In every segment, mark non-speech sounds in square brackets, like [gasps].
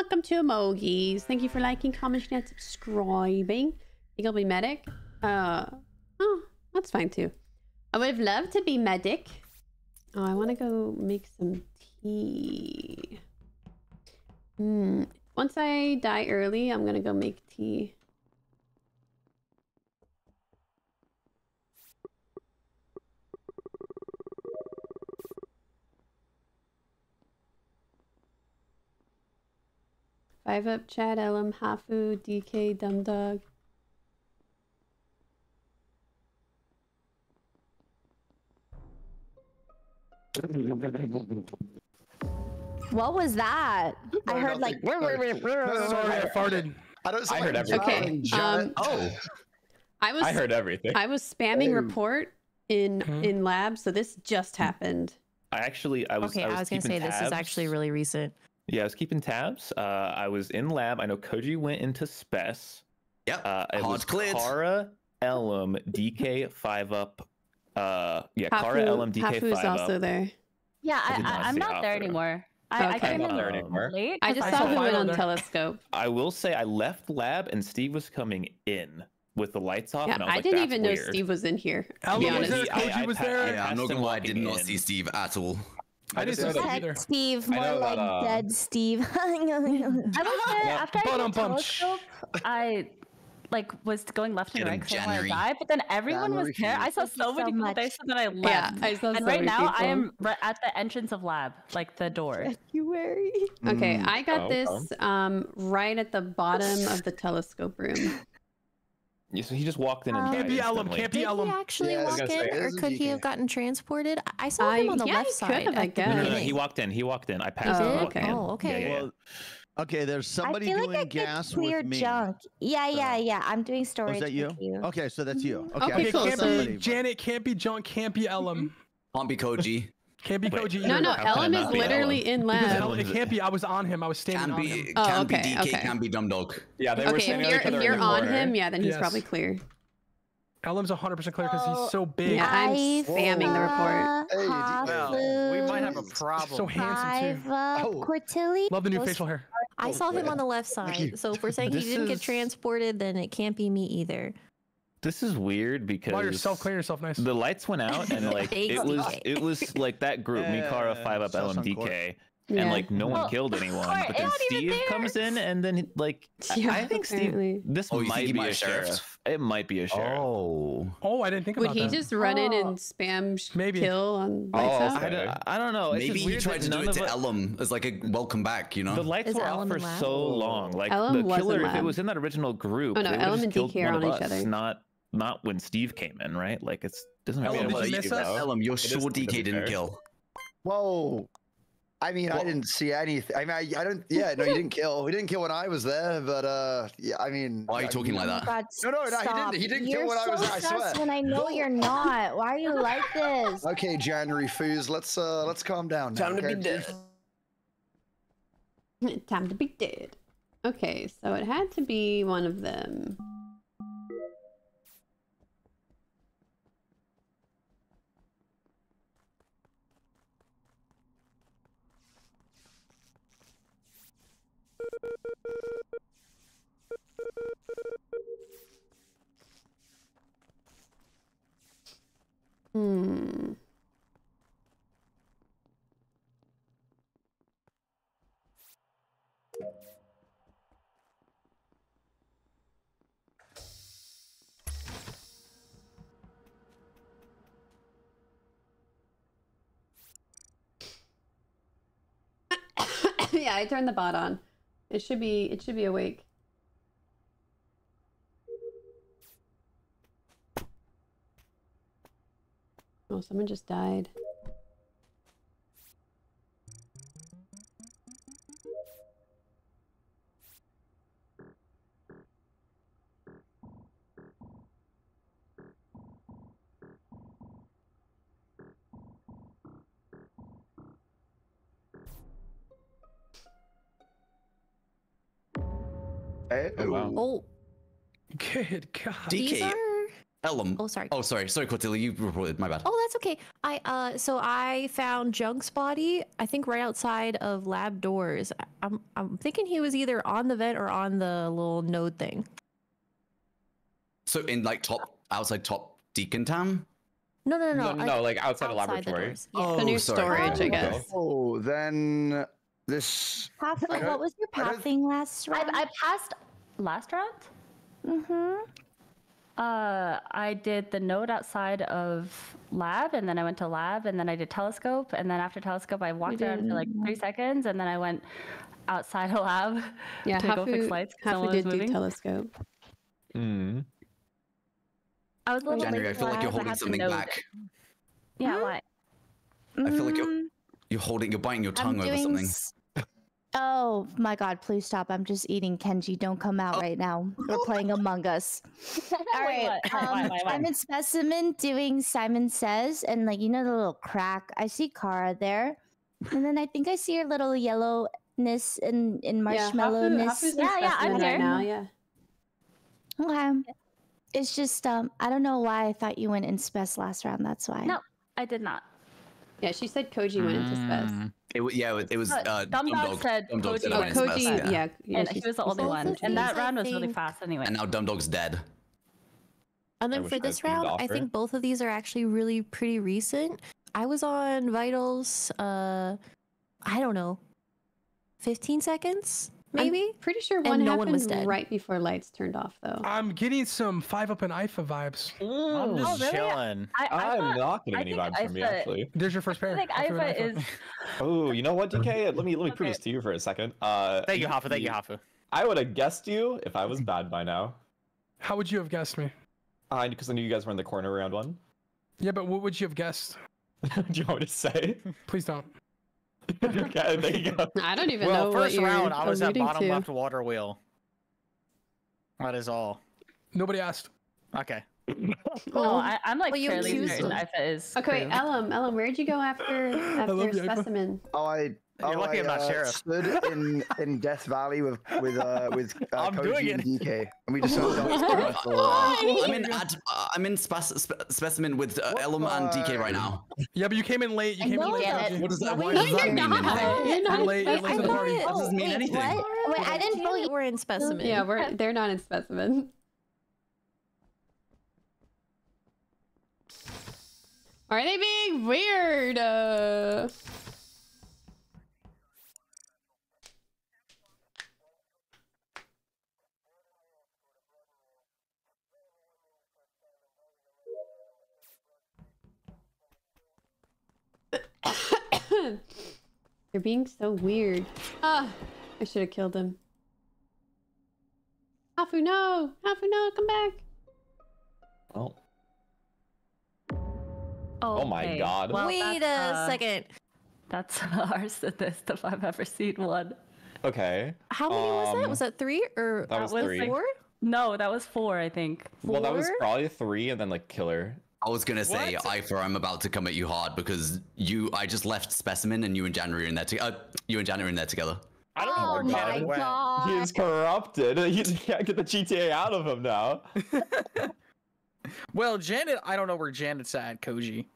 welcome to Emojis. Thank you for liking, commenting, and subscribing. Think I'll be medic? Uh, oh, that's fine too. I would have loved to be medic. Oh, I want to go make some tea. Hmm. Once I die early, I'm gonna go make tea. Five up, Chad, Ellum, Hafu, DK, Dumb Dog. What was that? I heard like. Sorry, I farted. I don't. I heard everything. Okay. Um, Oh, I was I heard everything. I was spamming report in Mhm. in lab, so this just happened. I actually, I was. Okay, I I was, was gonna say keeping this is actually really recent. Yeah, I was keeping tabs. Uh, I was in lab. I know Koji went into spec. Yep. Uh, it Hard was cleared. Kara, Ellum, DK, five up. Uh, yeah, Kara, Hafu, Ellum, DK, Hafu is five also up. there. Yeah, I I, did not I, I'm not there anymore. I, I Okay. came Not in there anymore. late. I 'cause just I saw saw who went on there. telescope. I will say I left lab and Steve was coming in with the lights off. Yeah, and I, was I like, didn't "That's even know. Steve was in here. To Ella be was honest. there, I- Koji I was there. I Yeah, I'm not gonna lie, I did not in. see Steve at all. I didn't see just know Steve that- either. Steve, more like that, uh, dead Steve. [laughs] I was there Yeah, after I but did um, the telescope. I like was going left and Get right because I want to die, but then everyone was January there. I saw Thank you so many so people there, so then I left. Yeah, I saw and so right many now I am right at the entrance of lab, like the door. February. Okay, Mm. I got Oh, this um right at the bottom of the telescope room. [laughs] Yeah, so he just walked in and Um, Can't be Ellum, instantly. can't be Did he actually Yeah, walk in, say, or could he have gotten transported? I- I saw him Uh, on the yeah, left he could side have, I guess. No, no, no, he walked in. He walked in. I passed Oh, him. okay. Oh, okay. Yeah, yeah, yeah. Well, okay, there's somebody I feel doing like I could gas clear with me. junk. Yeah, yeah, yeah. I'm doing Oh, storage. is that you? with you. Okay, so that's you. Okay, Okay, I Okay, cool, saw can't so- be Janet, can't be John, can't be Ellum, Can't be Koji. Can't be Wait. Koji. No, either. no, How can is not be literally in Because lab. Ellum- it can't be. I was on him. I was standing Can on be, him. Oh, can be DK, okay. can be Dumb Dog. Yeah, they were Okay, if standing you're on other if you're on corner. him, yeah, then he's Yes. probably clear. Ellum's 100% clear because Oh, he's so big. Yeah, I'm I spamming the report. Hey, Well, we might have a problem. So handsome too. Five up, Oh. Cortilli. Love the new facial hair. I Oh, saw him on the left side. So if we're saying he didn't get transported, then it can't be me either. This is weird because Wow, yourself, clear yourself, nice. the lights went out and [laughs] like it was DK. it was like that group me Kara five up saw LM. DK Yeah. and like no one Well, killed [laughs] anyone but then is not even Steve comes in and then like I- Yeah, I think Steve this Oh, might be a have sheriffed? sheriff it might be a sheriff Oh. Oh, I didn't think Would about that. Would he that. just run in Oh. and spam Maybe. kill on Oh, lights out? I, don't, I don't know it's Maybe he tried to do it to us- Ellum as like a welcome back, you know? the lights Is were off Ellum for lab? so long like Ellum the killer if it was in that original group Oh, no, they would've Ellum just and DK are on each other. not not when Steve came in right like it's doesn't Ellum, matter did what you you miss know. us? Ellum, you're sure to DK didn't kill. Whoa. I mean, I didn't see anything. I mean, I, I don't. Yeah, no, he didn't kill. He didn't kill when I was there. But uh, yeah, I mean. Why are you I talking like that? God, No, no, no, he didn't- he didn't kill You're when I was there, I swear. when I know you're not. Why are you like this? Okay, January foos. Let's uh, let's calm down. now, Time to be dead. [laughs] Time to be dead. Okay, so it had to be one of them. Hmm. [coughs] yeah, I turned the bot on. It should be it should be awake. Oh, someone just died. Oh, wow. Oh, [laughs] Good God. these DK. Are Oh, sorry. Oh, sorry. Sorry, Cordelia. You reported. My bad. Oh, that's okay. I uh, so I found Junk's body. I think right outside of lab doors. I- I'm I'm thinking he was either on the vent or on the little node thing. So in like top outside top Deacon Town. No, no, no, No, no, no, like outside the outside laboratory. doors. Yeah. Oh, so near sorry. storage, I guess. Oh, then this. Half, what was your I don't- pathing last I, round? I passed last round. mm-hmm. Uh, I did the node outside of lab, and then I went to lab, and then I did telescope, and then after telescope, I walked around for like three seconds, and then I went outside of lab [laughs] Yeah, to go fix lights. lights. 'cause Hafu someone did was do moving. telescope. Mm. I was a little January, I feel like you're holding something back. Yeah, why? I feel like you're Mm, you're holding, you're biting your tongue I'm over doing something. s- Oh my god, please stop. I'm just eating Kenji. Don't come out right now. We're playing Among Us. [laughs] All Wait, Why, Um, why, why? I'm in specimen doing Simon Says, and like, you know, the little crack. I see Kara there. And then I think I see her little yellowness and, and Yeah, Hafu, marshmallowness. Hafu's in Yeah, yeah, I'm specimen right there. now. Yeah. Okay. It's just, um, I don't know why I thought you went in spec last round. That's why. No. I did not. Yeah, she said Koji went into spec. It, yeah, it was. But Uh, Dumb Dog said Dumb Dog Koji said Oh, went Koji, spec, yeah. yeah, and he was the she only one. And that round was really fast anyway. And now Dumb Dog's dead. And I then wish for this things round, I think both of these are actually really pretty recent. I was on vitals. Uh, I don't know, 15 seconds maybe. I'm pretty sure And one no happened one was dead. right before lights turned off, though. I'm getting some five up in IFA vibes. I'm Oh, just really? chilling. I- I I'm not getting any think vibes from you, actually. There's your first pair. I think Hafu and Iva Ifa. is. [laughs] Oh, you know what, DK? Let me let me prove Okay. this to you for a second. Uh, Thank you, Hafu. Thank you, Hafu. I would have guessed you if I was bad by now. How would you have guessed me? Uh, because I knew you guys were in the corner round one. Yeah, but what would you have guessed? [laughs] Do you want me to say? Please don't. [laughs] okay, there you go. I don't even Well, know what first you're round, I was at alluding bottom to. left water wheel. That is all. Nobody asked. Okay. [laughs] No, Oh. I, I'm like Well, you fairly choose certain. Ifa is. Okay, wait, proved. Ellum, Ellum, where'd you go after [laughs] after love specimen? Oh, I. You're oh, lucky I, I'm not uh, sheriff. Stood in in Death Valley with with uh with [laughs] uh, I'm Koji doing and it. DK, and we just sort of got uh, I'm in ad, uh, I'm in spec- spe- specimen with uh, Ellum and DK right now. Yeah, but you came in late. You I came in know late. it. What does that? Why you're does that mean not. You're not You're late. You're in late to the party. it- That doesn't mean wait, anything. What? Wait, I didn't Damn fully. it, We're in specimen. Yeah, we're they're not in specimen. Are they being weird? Uh... [coughs] They're being so weird. Ah, I should have killed him. Hafu, no! Hafu, no! Come back! Oh. Oh my Okay, God. Well, Wait a that's, uh, second. That's [laughs] arsonist if I've ever seen one. Okay. How many was that? um, Was that three or That was was three. four? No, that was four, I think. Well, that was probably three, and then like killer. I was gonna say, What? Ifer, I'm about to come at you hard because you. I just left specimen, and you and January are in there. To, uh, you and January are in there together. I don't know Oh where my Janet god. He is corrupted. [laughs] You can't get the GTA out of him now. [laughs] Well, Janet, I don't know where Janet's at, Koji.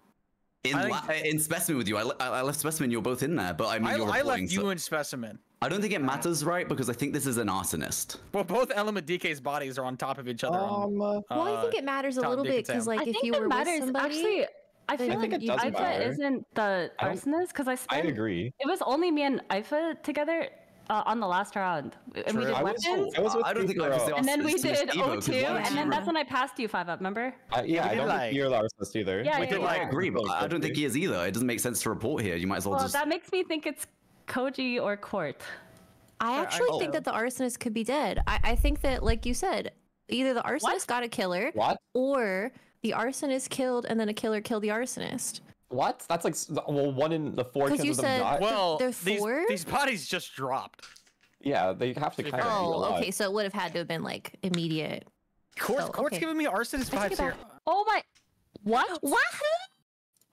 In, think- la- in specimen with you, I, le- I I left specimen. You're both in there, but I mean, I, you're I reporting, left you so- in specimen. I don't think it matters, right? Because I think this is an arsonist. Well, both Element DK's bodies are on top of each other. on, Well, I think uh, it matters a little bit because, like, I if you were matters. with somebody, Actually, I feel then think like it doesn't Ifa matter. isn't the I arsonist because I I spent. agree. It was only me and Ifa together uh, on the last round, and we True. did I was. I was with I don't think I was uh, the And then we arsonist. It was did Evo, 'cause O2, and then that's when I passed you five up. Remember? I, yeah, I don't like- think you're the arsonist either. Yeah, We yeah, did, yeah. I like- agree, but I don't think he is either. It doesn't make sense to report here. You might as well, Well, just. that makes me think it's Koji or Court. I actually think that the arsonist could be dead. I, I think that, like you said, either the arsonist got a killer What? or the arsonist killed and then a killer killed the arsonist. What? That's like well, one in the four chances you of them said- die. well, there's these, four? these bodies just dropped. yeah, they have to To be kind of. Oh, okay. So it would have had to have been like immediate. Court's, Oh, Court's okay. giving me arsonist I vibes here. Oh my! What? What?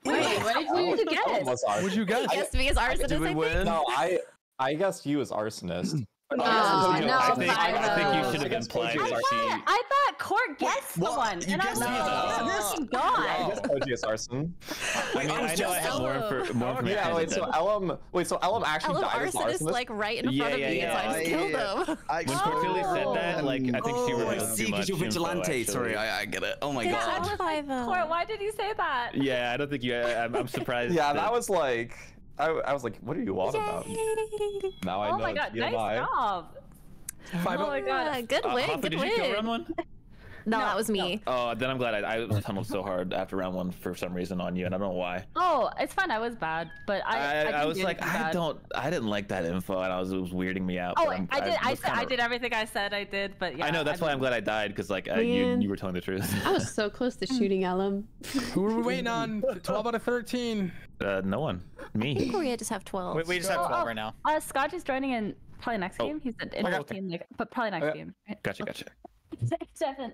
Wait, what did you, you guess? Almost are. What'd you guess? Guessed me as arsonist. Did we I think. win? No, I I guessed you as arsonist. [clears throat] But Oh, I no, I think, I think you should have been Koji playing was RC. RC. I thought Court gets the Well, one, you and I guessed was like, Oh. oh, I guess [laughs] OG is arson. I mean, I, know I have more, infor- more information. Yeah, wait, so that. Ellum, wait, so Ellum actually Hello, died as the arson is arsonist? like right in front yeah, of me, yeah. so I just killed him. I, [laughs] When Cordelia said that, like, I think she Oh, I revealed too much you're info, vigilante. actually. Sorry, I, I get it. Oh my Yeah, god. I was like, Court, why did you say that? Yeah, I don't think you. I'm, I'm surprised. Yeah, that was like, I, I was like, what are you on about? Now I Oh know my God, nice TMI. job. Five Oh my god, good Uh, win, Hafu, good did win. You kill round one? No, that was me. Oh, then I'm glad I, I was tunneled so hard after round one for some reason on you, and I don't know why. Oh, it's fine. I was bad, but I. I, I, didn't was like, I bad. don't, I didn't like that info, and I was, it was weirding me out. Oh, but I'm- I did. I, said, I kinda- did everything I said I did, but yeah. I know that's why I'm glad I died because like uh, you, you were telling the truth. I was so close to [laughs] shooting Ellum. Who are we waiting on? 12 out of 13. Uh, no one, me. Korea just have 12. We, we just have Oh, 12 oh, right now. Uh, Scotch is joining in probably next Oh. game. He's in Okay. the team, like, but probably next Okay. game. right? Gotcha, gotcha. [laughs] Seven.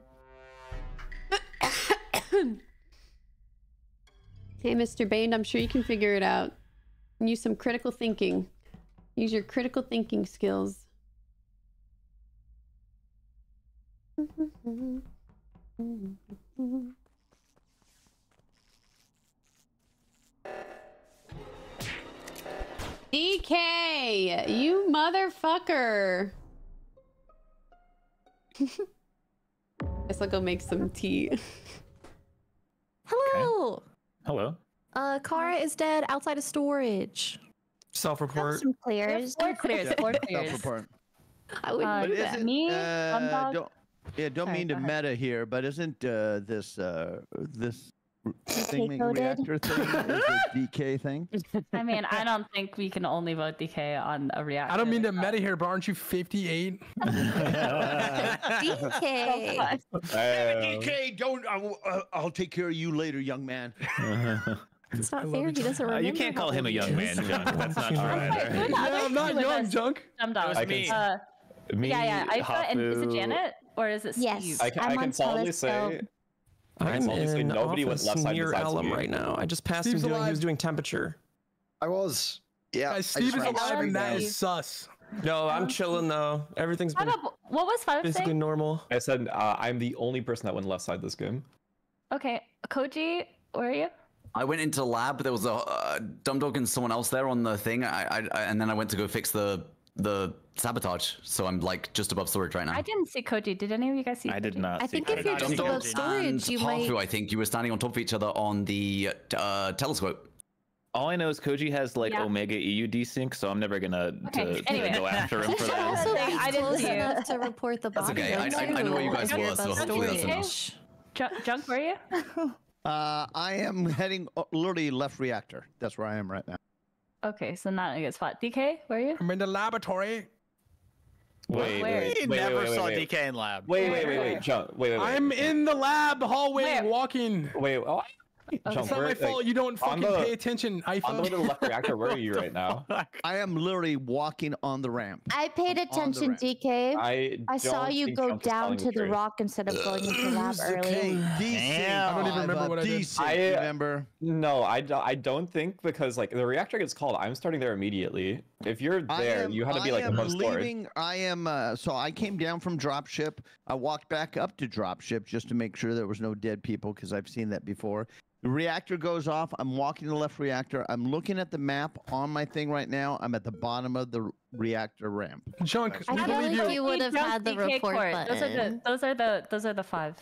[coughs] Hey, Mr. Bane, I'm sure you can figure it out. Use some critical thinking. Use your critical thinking skills. DK, you motherfucker. [laughs] Guess I'll go make some tea. Hello. Hello. Uh, Kara is dead outside of storage. Have some clears. Four clears. Four Self-report. I would Uh, do But that. isn't Me, uh, don't, yeah, don't Sorry, mean to ahead. meta here, but isn't uh, this uh, this r- thing making reactor thing is a [laughs] DK thing? I mean, I don't think we can only vote DK on a reaction. I don't mean to meta here, but aren't you 58? DK. Um, DK, don't. I'll, uh, I'll take care of you later, young man. [laughs] It's not fair. He doesn't Uh, you can't call him a young man. Junk. That's not true. Wait, who are Yeah, I'm not young. Junk. Dumb dog. I can- Uh, Me, yeah, yeah. I thought, and is it Janet or is it Steve? Yes. I can, I'm I on can solidly telescope. say, I can I'm solidly say in nobody went office left side near besides Ellum right now. I just passed Steve's him doing. He was doing temperature. I was. Yeah. I Guys, Steve is alive and that Steve. is sus. No, I'm chilling though. Everything's How been about, what was five basically saying? normal. I said uh, I'm the only person that went left side this game. Okay, Koji, where are you? I went into lab. There was a uh, dumb dog and someone else there on the thing. I, I, I and then I went to go fix the the sabotage. So I'm like just above storage right now. I didn't see Koji. Did any of you guys see? I did not. I see think if you're just above storage, you might. Hafu, I think you were standing on top of each other on the uh, telescope. All I know is Koji has like Yeah. Omega EU desync, so I'm never gonna Okay, to, to anyway. go after him [laughs] for should that. [laughs] also be I didn't close see enough to report the That's okay. I- I- I know where you guys were, so above hopefully that's enough. Junk, Junk, where are you? [laughs] Uh, I am heading uh, literally left reactor. That's where I am right now. Okay, so not in a good spot. DK, where are you? I'm in the laboratory. Wait, wait, wait, We wait, never wait, wait, saw wait. DK in lab. Wait, wait, wait, Where? wait, Jump. Wait, wait, wait. I'm in the lab hallway Where? walking. Wait, oh, It's Jump, not where, my like, fault. You don't on fucking the- pay attention, on the way to the iPhone. left reactor, where are you right now? [laughs] I am literally walking on the ramp. I paid I'm on the attention, ramp. DK. I I saw don't you think go Jump is down telling to the the truth. rock instead of going into lab Okay, early. DC. Damn. I don't even remember five, what I did. DC, I- remember? No, I, do- I don't think because like the reactor gets called. I'm starting there immediately. If you're there, am- you had to be I like am above storage. leaving. I am. Uh, so I came down from dropship. I walked back up to dropship just to make sure there was no dead people because I've seen that before. The reactor goes off. I'm walking the left reactor. I'm looking at the map on my thing right now. I'm at the bottom of the reactor ramp. Junk, I we feel believe you. you would have had the DK report court. Those are the those are the those are the five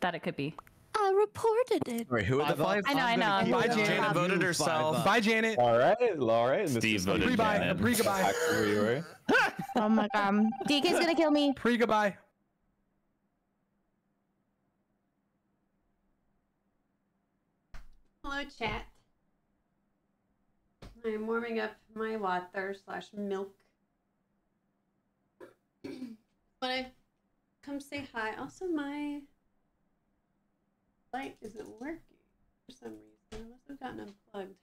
that it could be. I reported it. Wait, who are the five? I know, I know. Bye, Janet. Janet voted herself. Bye, Janet. All right, all right. and Steve is voted Pre-bye. Janet. Pre-goodbye. exactly where you were. [laughs] Oh my god. DK's gonna kill me. Pre-goodbye. Hello, chat. I'm warming up my water slash milk. Wanna come say hi? Also, my light isn't working for some reason. I must have gotten unplugged.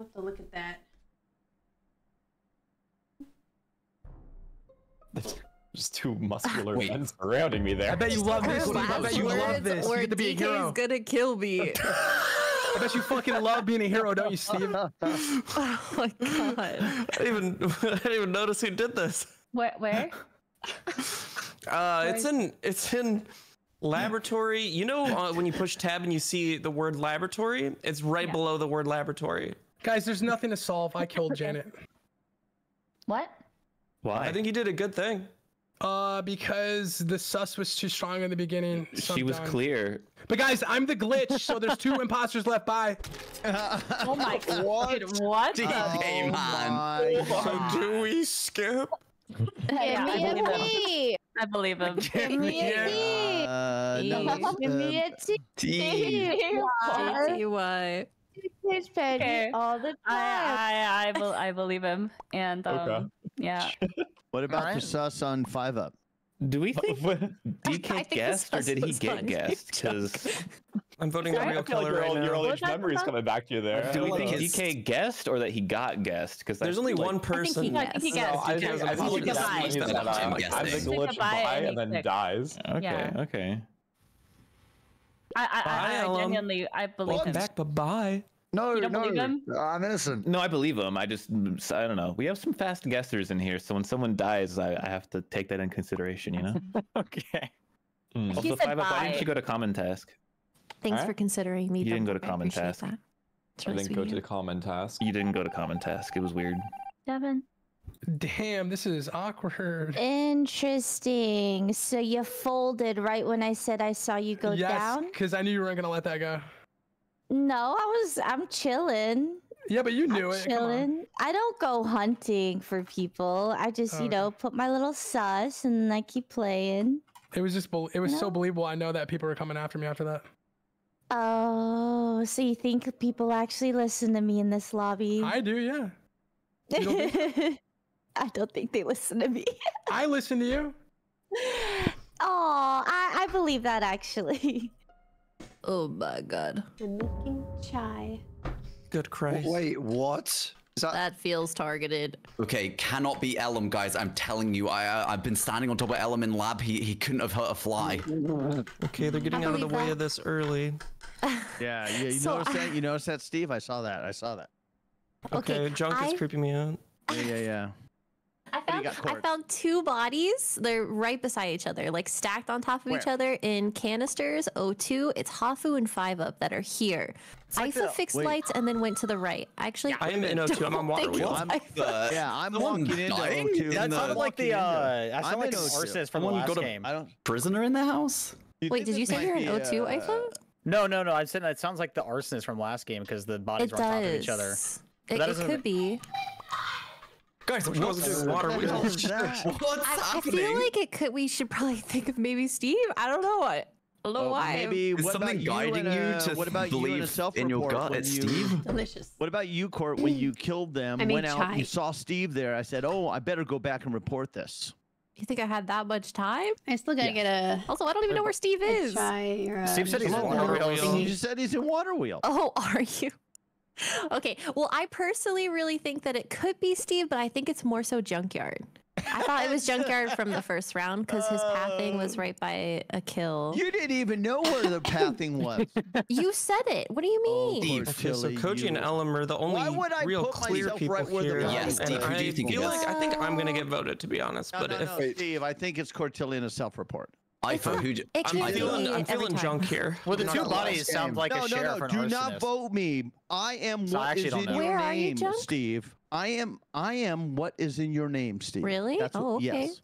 I'll have to look at that. Just two muscular [laughs] Wait. men surrounding me there. I bet you love this, I bet you love words this. You or get to be a hero. is gonna kill me. [laughs] I bet you fucking love being a hero, don't you, Steve? [laughs] oh my god. I didn't even I didn't even notice who did this. Where where? Uh, it's in it's in Laboratory. You know uh, when you push tab and you see the word laboratory, it's right below the word laboratory. Guys, there's nothing to solve. I killed [laughs] Janet. What? Why? I think you did a good thing. Uh, because the sus was too strong in the beginning. She was clear. But guys, I'm the glitch, so there's two [laughs] imposters left by. Oh my [laughs] god. Dude, what? the- DK, man. So do we skip? Yeah, I Give me believe him. T. I believe him. [laughs] Give me a T. Uh, no, Give me a T. T. T-Y. It's Okay. all the time. I I I, bel I believe him, and um, Okay. yeah. [laughs] What about the Alright. sus on five up? Do we [laughs] think I DK guessed or did he get on guessed? Because I'm voting on Sorry? real I feel like killer your, right old, your now. old What age was that memory is about? coming back to you there. do we think don't. DK guessed or that he got guessed? Because There's only one he person. guessed. I think he No, guessed. I DK think, has a I think possible he guess. guessed guess. that That I'm I guessing. the Stick a glitch buy by and and then he sticks. dies. Okay, Yeah. okay. I I, Bye, I, I Ellum. genuinely I believe Welcome him. back, but bye. No, You don't no, believe him? I'm innocent. No, I believe him. I just, I don't know. We have some fast guessers in here, so when someone dies, I, I have to take that in consideration, you know? [laughs] Okay. He Also, said five up, why bye. didn't you go to common task? Thanks Alright. for considering me. You didn't go to common task. that. It's I really didn't go to the common task. You didn't go to common task. It was weird. Devin. Damn, this is awkward. Interesting. So you folded right when I said I saw you go yes, down? because I knew you weren't gonna let that go. No, I was. I'm chilling. Yeah, but you knew I'm it. Chilling. I don't go hunting for people. I just, Oh, you okay. know, put my little sus and I keep playing. It was just, bel- it was so believable. I know that people were coming after me after that. Oh, so you think people actually listen to me in this lobby? I do, yeah. don't [laughs] I don't think they listen to me. I listen to you. [laughs] Oh, I, I believe that actually. [laughs] Oh my god. I'm making chai. Good Christ. Wait, what? Is that, That feels targeted. Okay, cannot be Ellum, guys. I'm telling you, I I- I've been standing on top of Ellum in lab. He he couldn't have hurt a fly. Okay, they're getting I out of the believe way of this early. Yeah, yeah. You [laughs] So noticed I- that? You noticed that, Steve? I saw that. I saw that. Okay, Okay, junk is creeping me out. Yeah, yeah, yeah. I found, I found two bodies. They're right beside each other, like stacked on top of each other in canisters. O2. It's Hafu and Five Up that are here. like Ifa the- fixed wait. lights and then went to the right. Actually, I am in O2. I'm on [laughs] water think. I'm, Ifa. yeah, I'm Someone walking into dying? O2. That I'm sounded like the walking into- uh, that I'm sounded like in the O2. arsonist from the last got a- game. I don't. Prisoner in the house? you Wait, did you say you're in be, O2, uh, Ifa? No, no, no. I'm saying that sounds like the arsonist from last game because the bodies It were on top of each other. It, that it could be. Guys, We're supposed to do water What the hell wheels. that? What's I, I feel like it could. We should probably think of maybe Steve. I don't know what. I don't know Oh, why. Maybe Is what something about guiding you, you and, uh, to what about you in a self in your gut when it's Steve? [laughs] Delicious. What about you, Court? When you killed them, I made went out, chai. you saw Steve there. I said, "Oh, I better go back and report this." You think I had that much time? I still gotta get a, Also, I don't even know where Steve is. chai or a Steve said he's in Hello, water water wheels. thingy. You just said he's in water wheel. [laughs] Oh, are you? [laughs] Okay. Well, I personally really think that it could be Steve, but I think it's more so Junkyard. I thought it was [laughs] Junkyard from the first round because his pathing was right by a kill. You didn't even know where the pathing was. [laughs] You said it. What do you oh, mean? Steve. Okay, so Tilly, Koji and you- Ellum are the only Why would I real clear people right here. body Yeah. Steve, and who do you I think feel like I think I'm gonna get voted to be honest. No, but no, if no, Steve, I think it's Cortillion a self-report. Ifa, who? j- It I'm can't feeling I'm feeling junk here. Well, the I'm two bodies sound like no, a no, sheriff no. or an Do arsonist. not vote me. I am So what actually is in know. your Where are you, name, Steve. I am. I am what is in your name, Steve. Really? That's Oh, what, okay. Yes.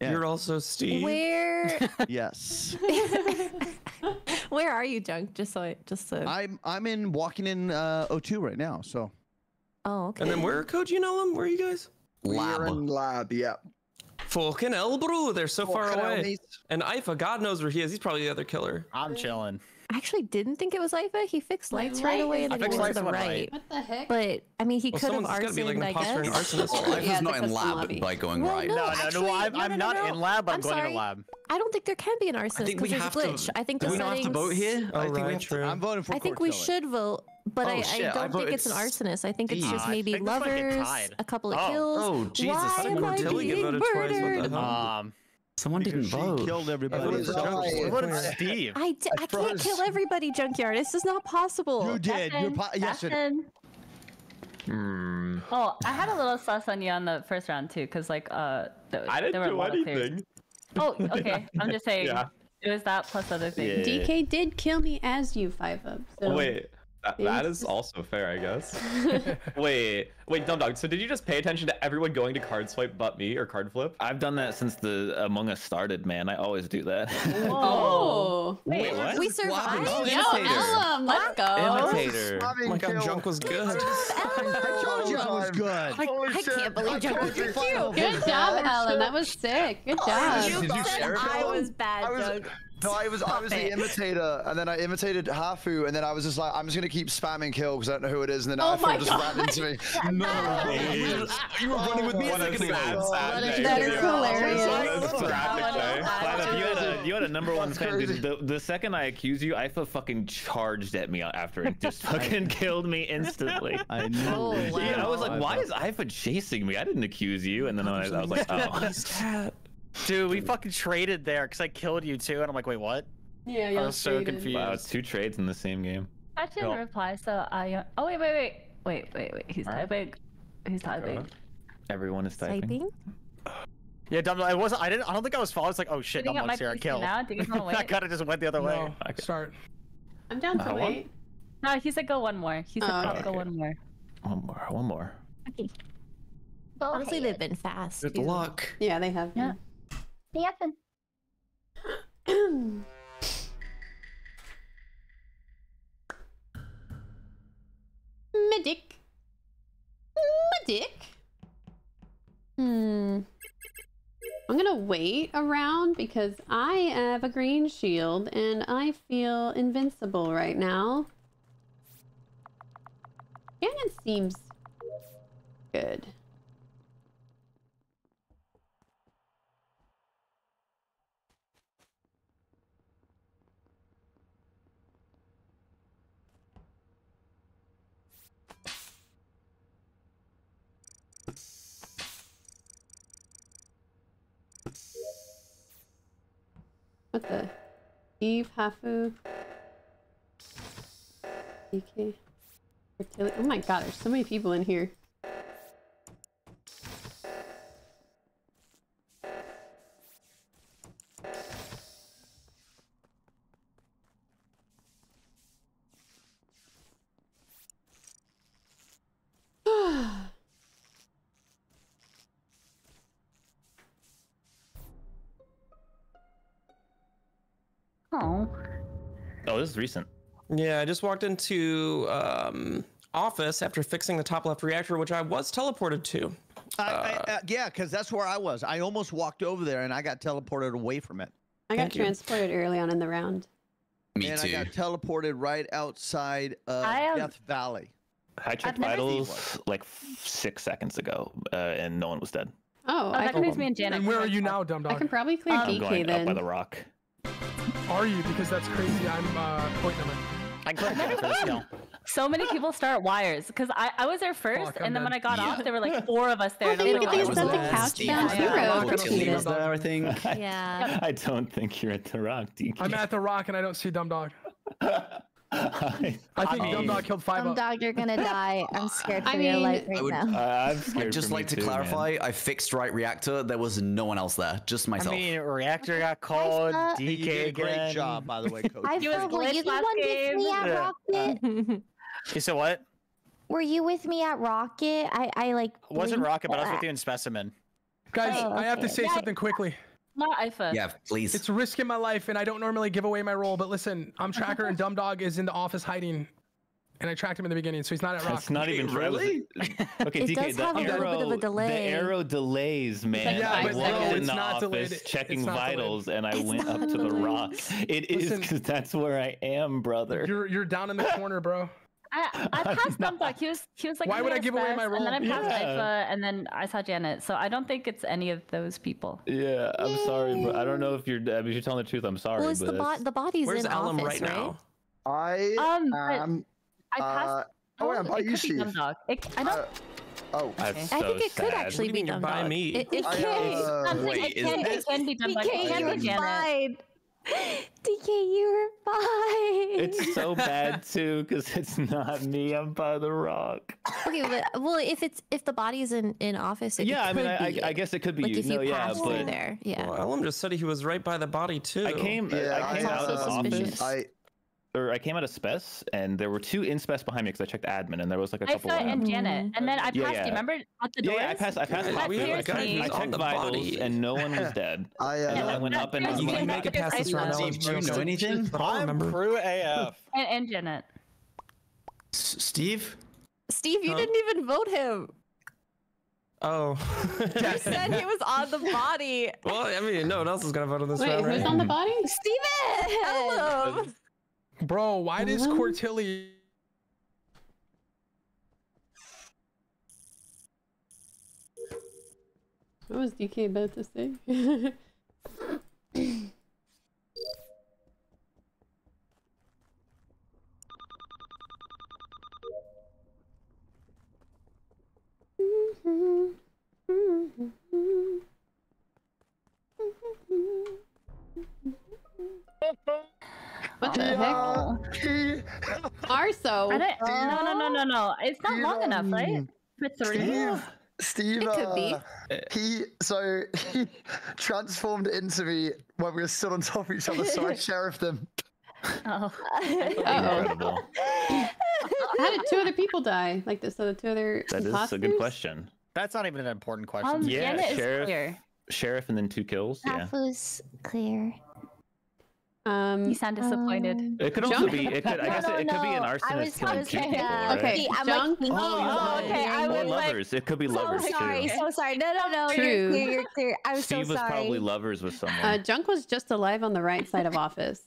Yeah. You're also Steve. Where? [laughs] [laughs] Yes. [laughs] Where are you, Junk? Just so I just so. I'm. I'm in walking in uh, O2 right now. So. oh, okay. And then where are Koji and Ellum? Where are you guys? We're Lab. in lab, yeah. Fucking Elbru, they're so far Fucking away. homies. And Ifa, God knows where he is. He's probably the other killer. I'm chilling. I actually didn't think it was Ifa. He fixed My lights right away is and I then he fixed went to lights the and right. What the heck? But I mean, he Well, could have someone's gotta be like arsoned, an I imposter and [laughs] guess. arsonist. Right? Yeah, Ifa's the not in lab lobby. by going Well, right. no, No, no, actually, no. I'm, no, I'm no, not no, in lab. I'm, I'm going sorry. to lab. I don't think there can be an arsonist because there's a have to- glitch. I think the Do we not have to vote here? Oh, I Oh, think we right, have to. I'm voting for. I think we should vote, but Oh, I, I I don't think voted it's an arsonist. I think it's Steve. just maybe think this might get lovers, a couple of Oh. kills. Oh, Jesus, Why am I being voted twice. What the murdered? Um, Someone didn't Because she vote. killed everybody. voted for Junk. I What voted the- Steve. I, d- I can't froze. kill everybody, Junkyard. This is not possible. You did. You're po- yes. It, Hmm. Oh, I had a little sus on you on the first round too, cause like uh, th- I there didn't were a do lot of clears. anything. Oh, okay. I'm just [laughs] saying. Yeah. It was that plus other things. Yeah. DK did kill me as you five up. So Wait, that, that Thanks. is also fair, I guess. [laughs] wait, wait, dumb dog. So did you just pay attention to everyone going to card swipe but me or card flip? I've done that since the Among Us started, man. I always do that. [laughs] Oh. Wait, what? We survived. Oh, Yo, imitator. Ellum, let's go. Imitator. Oh my god, junk was good. [laughs] I told you I was good. I, I can't believe Junk was with you. Good job, Ellum. That was sick. Good oh, job. You Did you said share it, I was bad, I was- Junk. No, I was I was Stop the imitator, and then I imitated Hafu, and then I was just like, I'm just gonna keep spamming kill because I don't know who it is, and then Oh Hafu just God. ran into me. [laughs] No, you were running with me What a a second ago. sad, What a sad That day. is hilarious. That's graphic day. Vlad, if you had a you had a number one That's fan. Dude, the, the second I accused you, Ifa fucking charged at me after it just [laughs] fucking killed me instantly. [laughs] I knew. Oh, it was Yeah, I was like, why is Ifa chasing me? I didn't accuse you. And then I, I was like, oh. Dude, we fucking traded there because I killed you too, and I'm like, wait, what? Yeah, yeah. I y'all was so confused. Wow, it's two trades in the same game. I didn't Cool. reply, so I. Uh, oh wait, wait, wait, wait, wait, wait. He's Alright. typing. He's uh-huh. typing. Everyone is typing. Typing? Yeah, dumb. I wasn't. I didn't. I don't think I was followed. I was like, oh shit, Sitting at my Dumbledone's here. I killed. now. Do you guys want to I kind of just went the other way. No, Okay. start. I'm down uh, to Uh, one? wait. No, he said go one more. He said Oh, okay. go one more. One more. One more. Okay. Well, Honestly, they've uh, been fast. Good too. luck. Yeah, they have. Yeah. Been. [clears throat] Medic. Medic. Hmm. I'm gonna wait around because I have a green shield and I feel invincible right now. Cannon seems good. What the? Eve, Hafu, DK. Oh my god, there's so many people in here. Oh. Oh, this is recent. Yeah, I just walked into um, office after fixing the top left reactor, which I was teleported to. I, I, uh, yeah, because that's where I was. I almost walked over there and I got teleported away from it. I got you. transported early on in the round. Me and too. I got teleported right outside of I am- Death Valley. I checked never seen vitals like six seconds ago, uh, and no one was dead. Oh, Oh, I, that can, means me and Janet. And where are you now, dumb dog? I can probably clear Um, I'm DK going then. up by the rock. Are you? Because that's crazy. I'm uh, point number. [laughs] I clicked that for this kill. [laughs] So many people start wires because I, I was there first, Fuck, and then when. I got off, there were like [laughs] four of us there. Oh, and I'm then like, you "Oh, get these was sent the there." couch Yeah, bound yeah. hero. Rock Tilly cheater. was there, I think. Yeah. I don't think you're at the rock, DK. I'm at the rock and I don't see dumb dog. I, I think mean- dumb dog killed five Dumb dog, you're gonna die. I'm scared for I your mean- life right I would- now. I'm scared. I'd just like to too, man. clarify, I fixed right reactor. There was no one else there, just myself. I mean, reactor got called. thought- You DK did a great again. job, by the way, [laughs] coach. I He was were you the one with me at Yeah. Rocket? [laughs] You said what? Were you with me at Rocket? I, I like. Wasn't rocket, but I was with you in specimen. Guys, Oh, I have to say Yeah, something quickly. Not IFA. yeah, please. It's risking my life, and I don't normally give away my role. But listen, I'm Tracker, and [laughs] Dumb Dog is in the office hiding, and I tracked him in the beginning, so he's not at rock. That's not even true. I [laughs] Okay, It DK, does the have a little arrow, bit of a delay. The arrow delays, man. Yeah, I but walked no, in the office delayed. checking It's not delayed. vitals, and I It's went up not to the delayed. rock. It is Listen. because that's where I am, brother. You're you're down in the corner, bro. I, I passed [laughs] not. Dumbdog. He was he was like, Why would I give away my best," And then I passed Yeah. IFA, and then I saw Janet. So I don't think it's any of those people. Yeah, I'm sorry, but I don't know if you're. I mean, if you're telling the truth, I'm sorry. well, it's but the, bo- that's- the body's Where's in Alum office, right now? I um, am. I passed. Uh, oh, wait, I'm by it you, could be Dumbdog. It, I don't. Uh, oh, That's I so I think it could actually be you dumb by dog. me? It, it I, can. uh, I'm saying wait, it is can, this- it can be Dumbdog. It can you're be Janet. [laughs] fine. DK, you were fine. It's so bad [laughs] too, because it's not me. I'm by the rock. okay, but well, if it's if the body's in in office, it Yeah, I mean, could I, be I, I guess it could be like you. if no, you yeah, pass through but there. Yeah. Well, Ellum just said he was right by the body too. I came. Yeah, I came I, out of office. I or I came out of Spes, and there were two in Spes behind me because I checked admin, and there was like a I couple. I saw of and Janet, and then I passed. Yeah, you yeah. remember at the Yeah, doors? yeah, I passed. I passed. Yeah, coffee. we have I a guy checked, I checked the vitals, body. and no one was [laughs] dead. I, and then I uh, went up and. You You can can make it past this round. Steve, do you know anything? But I I'm remember. crew AF. And, and Janet. S- Steve? Steve, you Huh? didn't even vote him. Oh. You [laughs] said he was on the body. well, I mean, no one else is gonna vote on this Wait, round, who's right? on the body? Steven! Ellum! Bro, why does Hello? Cortilli? What was DK about to say? [laughs] what the heck? Arso. No, no, no, no, no. It's not long enough, right? For three. Steve, uh, he so he transformed into me when we were still on top of each other, so I sheriffed him. Oh. Incredible. How did two other people die? Like this, so the two other That is a good question. That's not even an important question. Um, Yeah, sheriff. clear. Sheriff, and then two kills. Yeah. Tafu's clear. Um, You sound disappointed. Um, It could also Junk? be. It could. I [laughs] guess no, it, it could be an no. Arsonist was- I killing two people, uh, right? Okay, See, I'm Junk- like, Oh, oh, okay. I or was like. It could be so lovers sorry, too. so sorry. No, no, no. True. You're clear. You're clear. I'm Steve so was probably lovers with someone. Uh, Junk was just alive on the right side of office.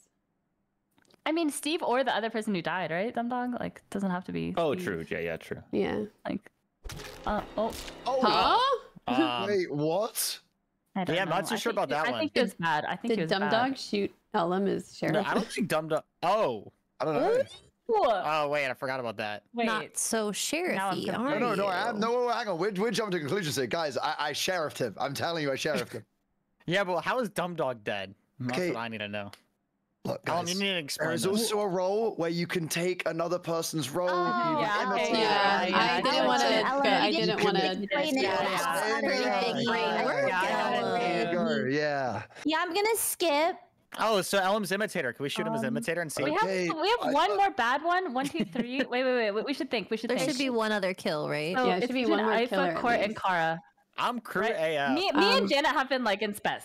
I mean, Steve or the other person who died, right? Dumb dog. Like, doesn't have to be. oh, Steve. true. Yeah, yeah, true. Yeah. Like, uh, oh, Oh, Huh? [laughs] Um, wait, what? I don't Yeah, I'm not know. too I sure about that it- I one. think it was bad. I think it Did was Dumb bad. Dog shoot Ellum as no, sheriff? I don't think Dumb Dog. Oh. I don't know. Whoa. Oh wait, I forgot about that. Wait. Not so Now I'm sheriffy. No, are no, no, I you? am. No, hang on. We're, we're jumping to conclusions here, guys. I, I sheriffed him. I'm telling you, I sheriffed him. [laughs] Yeah, but how is Dumb Dog dead? That's Okay. what I need to know. Look, Alan, you guys, need to there explain is this. also a role where you can take another person's role. Oh, you yeah, okay, Yeah, Yeah, yeah, I I didn't know want to. too. Ellum, I you didn't can want to. explain it. Yeah, That's yeah. not There you everything. go. Right. Work, Yeah, Ellum. There you go. Yeah. Yeah, I'm gonna skip. Oh, so Ellum's imitator. Can we shoot him as Um, imitator and see? We Okay, have we have I one thought- more bad one. One, two, three. wait, [laughs] wait, wait, wait. We should think. We should There think. should be one other kill, right? So Yeah, it should be between one more Ifa, killer Court, and. Kara. I'm crew Right? AF. Me, me Um, and Janet have been like in spec.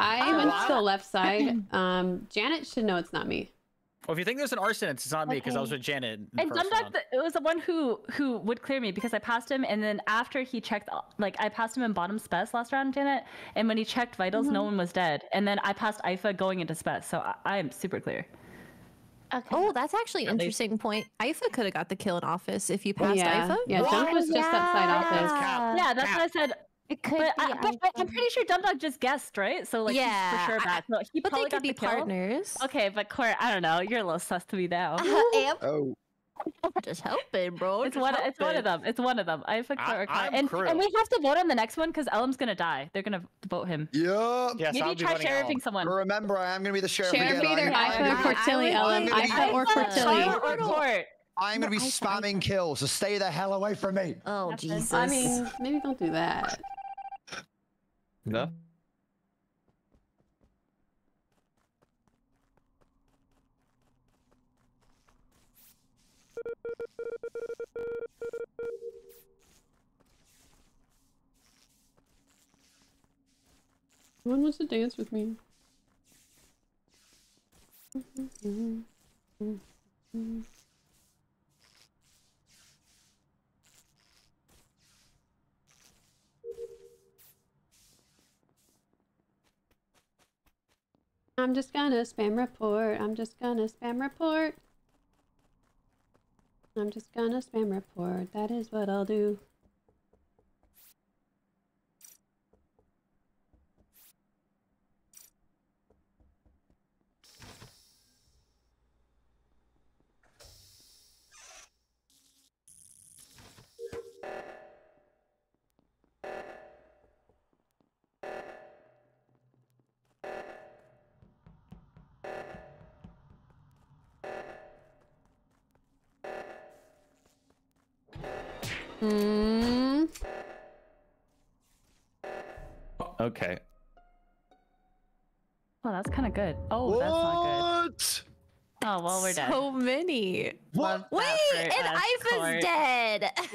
I Oh, went wow. to the left side. [clears throat] Um, Janet should know it's not me. Well, if you think there's an arsonist, it's not me because I was with Janet. And first Dumbdog, it was the one who who would clear me because I passed him, and then after he checked, like I passed him in bottom spec last round, Janet, and when he checked vitals, no one was dead, and then I passed Ifa going into spec, so I, I am super clear. Okay. Oh, that's actually an At interesting point. Ifa could have got the kill in office if you passed yeah, Ifa. yeah. Junk was just outside office. Yeah, that's what I said. It could But, be. I, but I, I'm pretty sure Dumb Dog just guessed, right? So like, Yeah, he's for sure back. So he But they probably could got be the kill. partners. Okay, but Court, I don't know. You're a little sus to me now. Uh, Amp, [laughs] Oh. just helping, bro. It's just one. It's one of them. It's one of them. I have a I- Court or Court. I'm and, crew. and we have to vote on the next one because Ellum's gonna die. They're gonna vote him. Yeah. Yes, Maybe I'll try voting sheriffing someone. But remember, I am going to be the sheriff Sheriff either I'm, Ifa or I'm, Cortilli, Ellum. gonna be- Ifa or Tyler Cortilli. or Court. I'm going to be spamming kills, so stay the hell away from me. Oh Jesus! I mean, maybe don't do that. No. No one wants to dance with me. Mm-hmm. Mm-hmm. Mm-hmm. I'm just gonna spam report. I'm just gonna spam report. I'm just gonna spam report. That is what I'll do.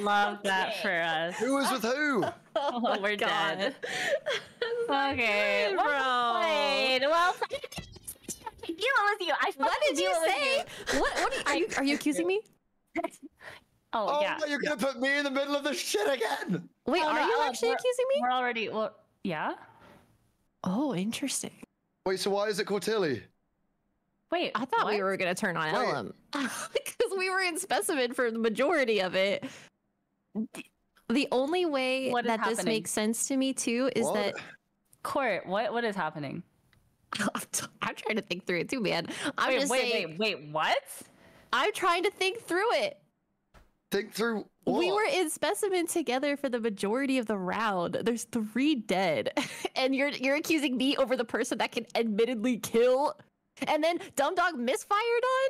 Love that for us. Who was with who? [laughs] Oh, we're God. [laughs] dead. okay, good, well bro. played. Well played. [laughs] Deal with you. I What did you say? What? What are you? Are you, are you accusing me? Oh, Oh, yeah. Oh, you're gonna put me in the middle of this shit again. Wait, Oh, are no, you Ellum, actually accusing me? We're already. Well, yeah. Oh, interesting. Wait, so why is it Cortilli? Wait, I thought we were gonna turn on Wait. Ellum because we were in specimen for the majority of it. The- The only way What is that this makes sense to me too is What? that Court. What what is happening? [laughs] I'm trying to think through it too, man. I'm wait, just wait, saying. wait, wait. What? I'm trying to think through it. Think through. We were in specimen together for the majority of the round. There's three dead, [laughs] and you're you're accusing me over the person that can admittedly kill, and then Dumbdog misfired on.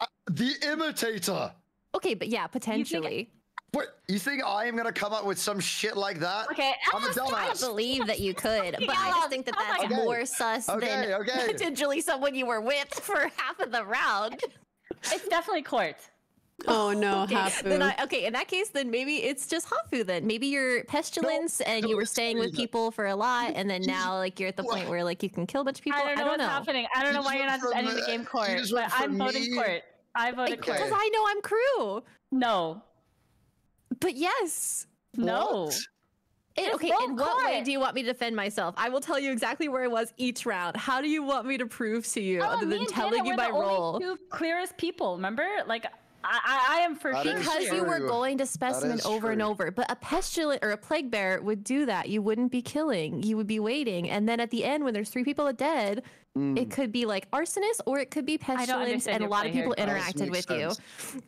Uh, the imitator. Okay, but yeah, potentially. What? You think I am gonna come up with some shit like that? Okay, I'm a I dumbass. believe that you could, [laughs] but I just think that Oh that's God. more sus Okay, than okay. [laughs] potentially someone you were with for [laughs] half of the round. It's definitely Court. Oh no, Okay, Hafu. then I, okay, in that case, then maybe it's just Hafu. Then maybe you're pestilence and you were staying with not. people for a lot, and then now like you're at the point where like you can kill a bunch of people. I don't know what's know. happening. I don't know why you're not went just ending the uh, game Court, but I'm voting me- Court. I voted Court. Because I know I'm crew. No, But yes. no. It, okay, in what way do you want me to defend myself? I will tell you exactly where I was each round. How do you want me to prove to you, Oh, other than telling Hannah you were my the only role? Two clearest people. Remember, like I, I, I am for That sure. Because you were going to specimen is over and over. But a pestilent or a plague bearer would do that. You wouldn't be killing. You would be waiting. And then at the end, when there's three people dead, Mm. it could be like arsonist or it could be pestilence, and a lot of people Chloe. Interacted makes with you.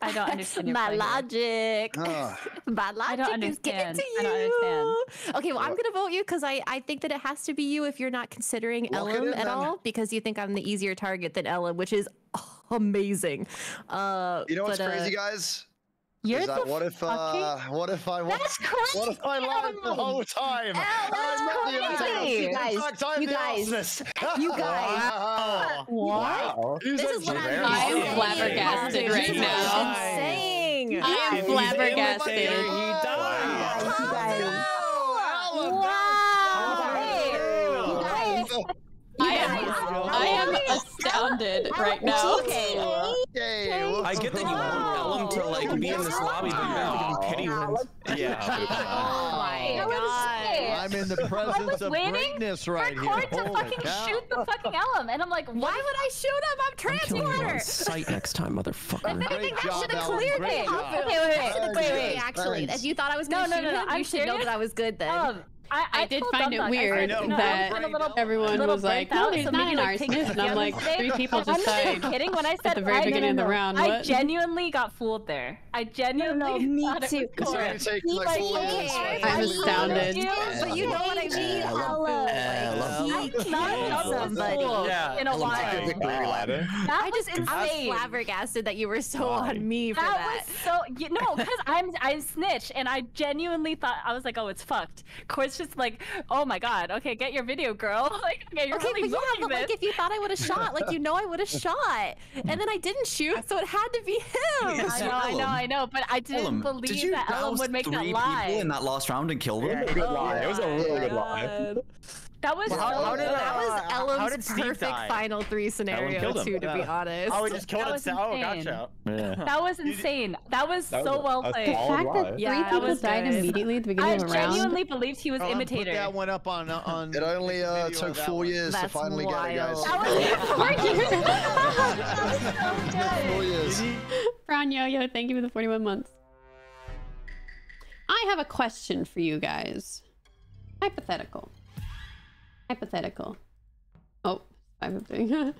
I don't understand [laughs] My logic. [laughs] My logic is getting understand. to I don't you. understand. Okay, well, I'm gonna vote you because I, I think that it has to be you if you're not considering Lock it Ellum at then. all because you think I'm the easier target than Ellum, which is [laughs] amazing. Uh, You know what's but, uh, crazy, guys? You're is that what if uh, what if I what, That's [laughs] what if I lied the whole time? Ellum, I'm not the that's crazy. In Guys, fact, I'm you the guys, [laughs] you guys. Wow. what? This is what I'm Very I am flabbergasted This right is now. Insane. I am he's flabbergasted. imitator, He dies. You guys, I am, I am astounded right now. Okay. Okay, well, I get that you want Ellum to like be in this lobby, but you're to give him pity wins. Yeah. [laughs] Oh my god. I'm in the I presence was of waiting greatness right for here. Court to Holy fucking cow. shoot the fucking Ellum, and I'm like, Why would I shoot him? I'm I'm killing you on transporter. sight next time, motherfucker. If anything, that should have cleared Great me. Okay, wait, wait, wait, wait. Actually, Thanks. if you thought I was No, gonna no, shoot no, no, him, I'm you should know serious. that I was good then. Um, I, I did find it weird said, you know, that little- everyone was like, "No, out, he's so not maybe, an like, take arsonist," and I'm like, other three people just not even died kidding when I said the very I, beginning no, of the no. round. I genuinely got fooled there. I genuinely [laughs] me thought it too. was gonna take like like- four okay, years. I'm to I'm astounded. But you know what I mean. Ellum. He That's not killed somebody. in a while. like a victory ladder. That I was just, I'm flabbergasted that you were so on me for That that. was so no, because I'm I'm snitch, and I genuinely thought I was like, oh, it's fucked. Court's just like, oh my god, okay, get your video, girl. [laughs] Like, okay, you're Okay, really but yeah, moving but like if you thought I would have shot, like you know I would have [laughs] shot, and then I didn't shoot, so it had to be him. I know, I know, I know, but I didn't Ellum, believe did that Ellum douse would make three that people in that last round and kill them? Yeah, good oh lie. It was a really good lie. God. That was Well, how- so how did, good. that was uh, how Ellum's did perfect die? final three scenario too, to be honest. Oh, he just killed That was himself. Oh, insane. gotcha. Yeah. That was insane. That was That was so a- well played. The fact that three Yeah, people was died good. immediately at the beginning I of the round. I genuinely believed he was Ellen, imitator. Put that one up on uh, on. It only uh, took of four one. years to That's finally get it, guys. wild. That was [laughs] [laughs] Four years. [laughs] Brown Yo-Yo, thank you for the 41 months. I have a question for you guys. Hypothetical. Hypothetical. Oh, I'm doing.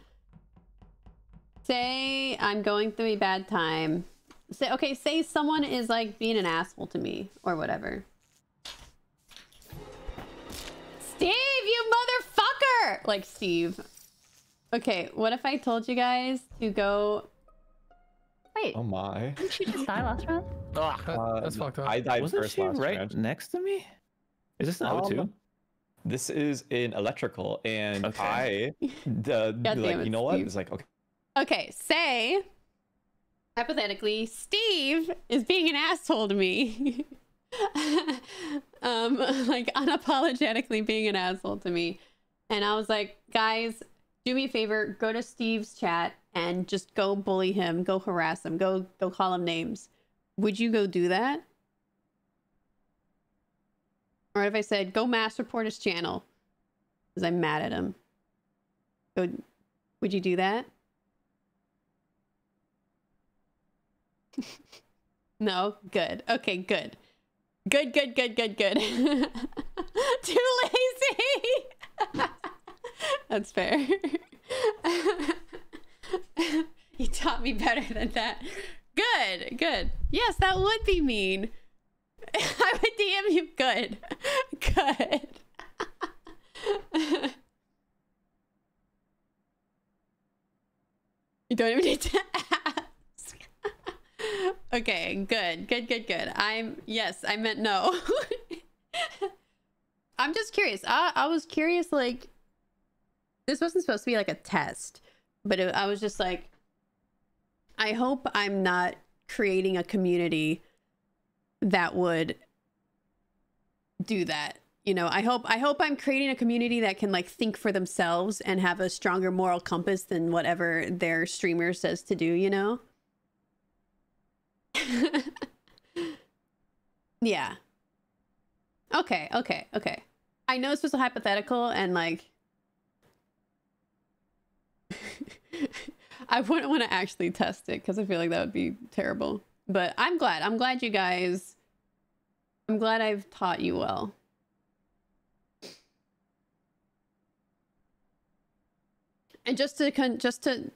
[laughs] say I'm going through a bad time. Say okay. Say someone is like being an asshole to me or whatever. Steve, you motherfucker! Like Steve. Okay, what if I told you guys to go Wait, Oh my. didn't she just die last round? That- that's Uh, fucked up. I died Wasn't first she last right round. next to me? Is this an O2? Um, This is in electrical, and Okay. I, the, [laughs] God like, you know what? Steve. It's like, okay, Okay, say hypothetically, Steve is being an asshole to me. [laughs] um, like unapologetically being an asshole to me. And I was like, guys, do me a favor, go to Steve's chat and just go bully him, go harass him, go go call him names. Would you go do that? Or if I said, go mass report his channel because I'm mad at him. Would, would you do that? [laughs] no, good. Okay, good. Good, good, good, good, good. [laughs] Too lazy. [laughs] That's fair. you taught me better than that. Good, good. Yes, that would be mean. I would DM you good. [laughs] Good. [laughs] you don't even need to ask. [laughs] okay, good. Good, good, good. I'm yes, I meant no. I'm just curious. I I was curious like this wasn't supposed to be like a test, but it, I was just like I hope I'm not creating a community that would do that you know i hope i hope i'm creating a community that can like think for themselves and have a stronger moral compass than whatever their streamer says to do you know [laughs] yeah okay okay okay i know this was a hypothetical and like [laughs] I wouldn't want to actually test it because I feel like that would be terrible. But I'm glad. I'm glad you guys. I'm glad I've taught you well. And just to con- just to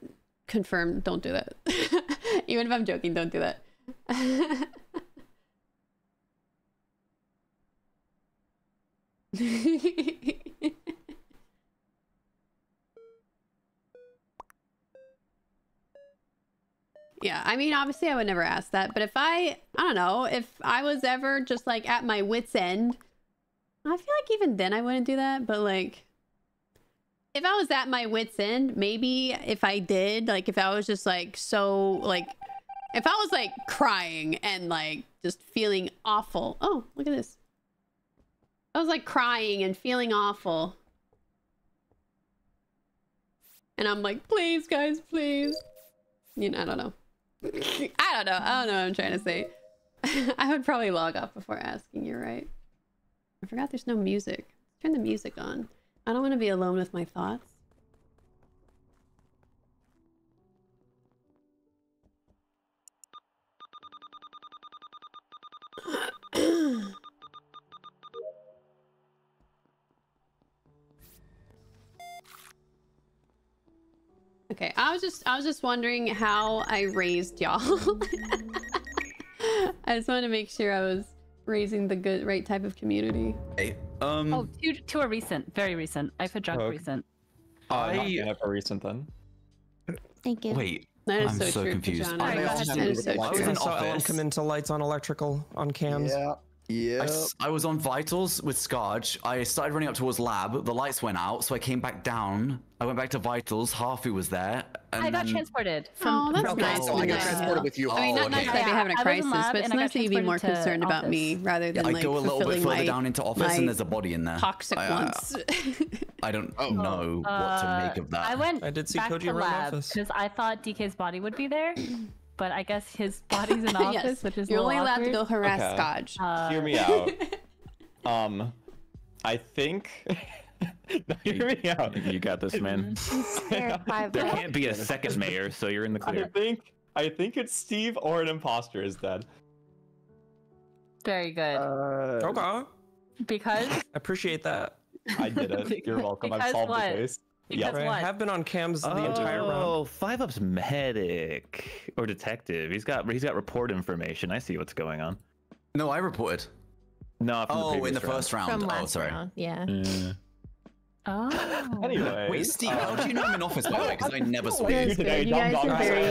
confirm, don't do that. [laughs] Even if I'm joking, don't do that. [laughs] Yeah, I mean, obviously, I would never ask that. But if I, I don't know, if I was ever just like at my wits' end, I feel like even then I wouldn't do that. But like, if I was at my wits' end, maybe if I did, like, if I was just like so, like, if I was like crying and like just feeling awful. Oh, look at this. I was like crying and feeling awful. And I'm like, please, guys, please. You know, I don't know. I don't know. I don't know what I'm trying to say. [laughs] I would probably log off before asking, you're right. I forgot there's no music. Turn the music on. I don't want to be alone with my thoughts. [clears throat] Okay, I was just I was just wondering how I raised y'all. [laughs] I just wanted to make sure I was raising the good right type of community. Hey, um, Oh, two, two are recent, very recent. I put drunk Okay. recent. uh, not gonna recent then. Thank you. wait. That is I'm so so true, confused. Pajana. I That was is I was in saw Ellum office. come into lights on electrical on cams. Yeah. I, Yeah. s- I was on vitals with Scarge. I started running up towards lab. The lights went out, so I came back down. I went back to vitals. Hafu was there. And I got then... transported Oh, that's from nice. lab. so I got transported with you. I mean, not Oh, nice okay. that they having a I was in crisis, but it's and I got nice that you'd be more transported to concerned about me rather than I like go a little bit fulfilling further my, down into office, and there's a body in there. toxic I, uh, ones. [laughs] I don't Oh. know what to Uh, make of that. I went I did see back Koji to lab because I thought DK's body would be there, [clears throat] but I guess his [laughs] body's in office, yes, which is you're only little allowed to go harass Okay. Scotch. Uh, Hear me out. [laughs] Um, I think. [laughs] Hear me out. You got this, man. There can't be a second mayor, so you're in the clear. I think. I think it's Steve or an imposter is dead. Very good. Uh, Okay. because Appreciate that. I did it. You're welcome. I've Because solved what? the case. Because I have been on cams the entire round. Oh, five up's medic or detective. He's got he's got report information. I see what's going on. no, I reported. No, from the Oh, in previous the first round. From Oh, last sorry. round. Yeah. Yeah. [laughs] Oh. anyway. Wait, Steve, um, how do you know I'm in office, by the way? Because I never saw you. You, today, you guys are very,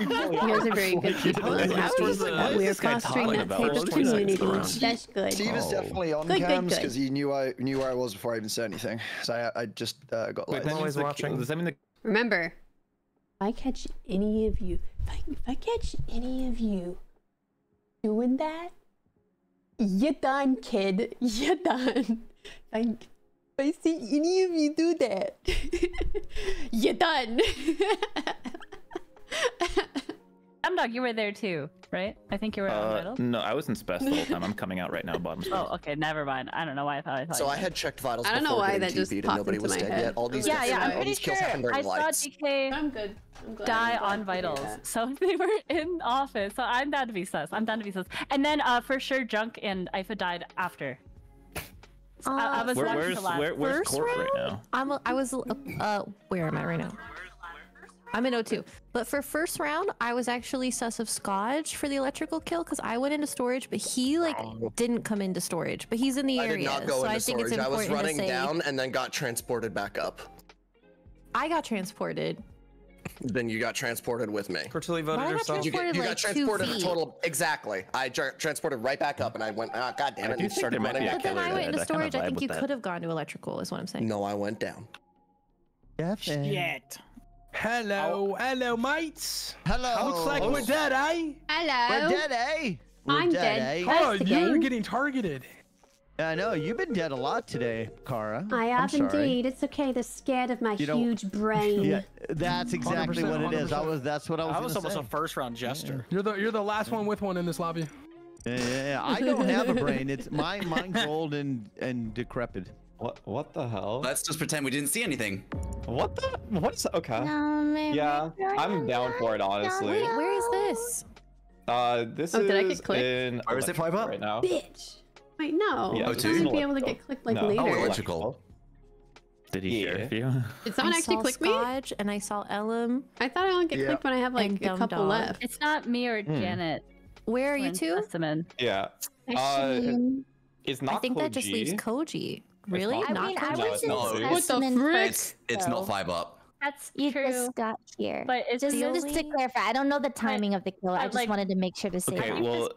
you guys are very good [laughs] people. That was, We are fostering that type of community. That's good. Steve is oh. definitely on good, cams because he knew I knew where I was before I even said anything. So I, I just uh, got like. always watching. Does that mean the... Remember, if I catch any of you, if I, if I catch any of you doing that, you're done, kid. [laughs] You're done. Like. If I see any of you do that, [laughs] you're done. [laughs] Dog, you were there too, right? I think you were uh, No, I was in Spess the whole time. I'm coming out right now, bottom. [laughs] oh, okay, never mind. I don't know why I thought I thought. So I had checked vitals. I don't know why that just popped nobody into was my dead head. yet. All these yeah, yeah, I'm pretty sure. I saw. DK. I'm good. I'm die on vitals. So they were in office. So I'm down to be sus. I'm down to be sus. And then uh, for sure, Junk and Ifa died after. Uh, I, I, oh. was where, where's, the last. Where, where's first court round? right now? I'm a, I was uh, uh, where am I right now? I'm in 02. But for first round, I was actually sus of Scotch for the electrical kill because I went into storage, but he like didn't come into storage. But he's in the I area, so I think storage. it's important I was running to say, down and then got transported back up. I got transported. Then you got transported with me. Courtilly voted Why herself. You, get, you like got transported a total. Exactly. I transported right back up, and I went. Oh, God damn it! You started running. But then I went into storage. I, I think you could have gone to electrical. Is what I'm saying. No, I went down. Shit. Hello, oh. hello, mates. Hello. Looks like we're oh. dead, eh? Hello. We're dead, eh? We're I'm dead. dead. Eh? Oh, you're getting targeted. I know you've been dead a lot today, Kara. I have indeed. It's okay. They're scared of my you huge [laughs] brain. Yeah, that's exactly what it is. I was. That's what I was. I was almost say. a first round jester. Yeah. You're the you're the last one with one in this lobby. Yeah, yeah, yeah. I don't have a brain. It's my mine's [laughs] old and and decrepit. What what the hell? Let's just pretend we didn't see anything. What the? What's okay? No, man, yeah, no, I'm down no, for it honestly. Wait, where is this? Uh, this oh, is did I get clicked? in. Where is it, Five Up? Right now, bitch. Wait, no. Yeah, it's supposed to be able to get clicked like no. later. Oh, electrical. Did he yeah. share you? Did someone I actually click Scotch, me? And I saw Ellum. I thought I only get yeah. clicked when I have like a couple dog. left. It's not me or. Hmm. Janet. Where are you two? Specimen. Yeah. Uh, it's not. I think Koji. that just leaves Koji. Really? Not, I mean, Koji. I was no, what the frick? It's, it's not five up. That's you true. just got here. But it's just, just to clarify, I don't know the timing but, of the kill. I, just like, wanted to make sure to say. Okay, that. well,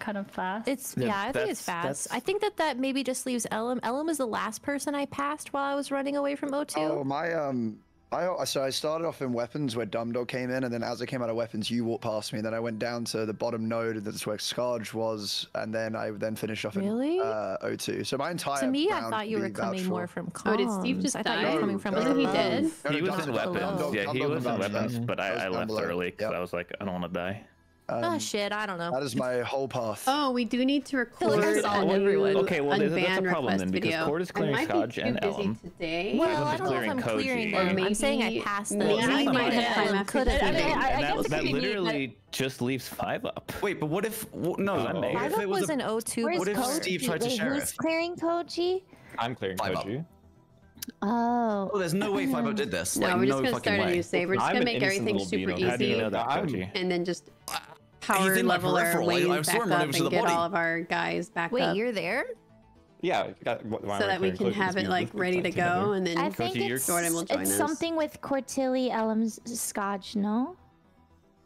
kind of fast. It's yeah, yeah I think it's fast. I think that that maybe just leaves Ellum. Ellum is the last person I passed while I was running away from O2. Oh my um. I, uh, so I started off in weapons where Dumbdog came in, and then as I came out of weapons, you walked past me. And then I went down to the bottom node, and that's where Scourge was. And then I then finished off really? in uh, O2. So my entire to me, I thought you were coming more from comms. Oh, did Steve just? I thought no, you were coming from. Oh, no, wasn't he dead? He was in weapons. Yeah, he was in weapons, but I, I left early because yep. I was like, I don't want to die. Ah, um, oh shit! I don't know. That is my whole path. Oh, we do need to record like on everyone. Okay, well, that's, that's a problem then because video. Court is clearing Scotch and Ellum. Today. Well, I don't know if I'm clearing them. Maybe, I'm saying I passed them. Maybe I might have could have. That, that literally just leaves five up. Wait, but what if what, no? Oh. Five if up it was, was an O2. What if Koji? Steve tried to share who's clearing Koji? I'm clearing Koji. Oh. Oh, there's no way Fibo did this. No, like, we're just no gonna start way. a new save. We're just I'm gonna make everything super easy. You know that, and then just power he's in level my peripheral. I, I back up and get body. all of our guys back Wait, up. Wait, you're there? Yeah, got, so that we can have it like ready to go, and then I think Cody, it's, Jordan will join it's us. something with Courtilly Ellum's Scotch, no?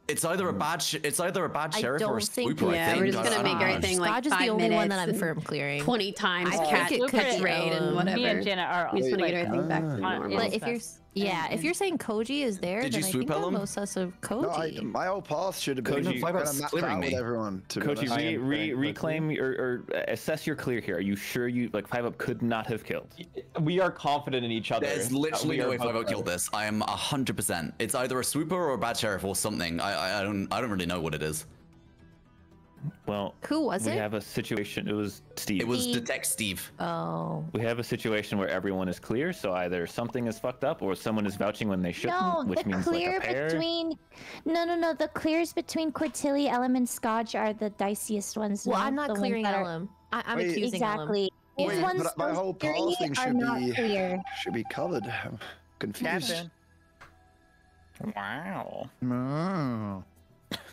It's either a bad, it's either a bad sheriff or a swooper. Yeah, we're just gonna make everything like five is the only one that I'm firm clearing. Twenty times I cat catch raid and whatever. Me and Jenna are. We just want to get everything back to normal. But if you're yeah, and, if you're saying Koji is there, then I think I'm most sus of Koji. No, I, my old path should have been. Koji, but I'm not proud me. with everyone. To Koji, re, re, reclaim quickly. or, or assess your clear here. Are you sure you like Five Up could not have killed? We are confident in each other. There's literally no way Five Up killed this. I am hundred percent. It's either a swooper or a bad sheriff or something. I, I, I don't I don't really know what it is. Well, who was we it? We have a situation. It was Steve. It was Detect Steve. Oh. We have a situation where everyone is clear, so either something is fucked up or someone is vouching when they shouldn't, no, which means clear like a pair. between. No, no, no. The clears between Courtilly, Ellum, and Scotch are the diciest ones. Well, I'm not clearing Ellum. I- am accusing exactly. Ellum. Exactly. Yeah. Wait, but my whole Paul thing should be clear. should be covered. I'm confused. Captain. Wow. Wow.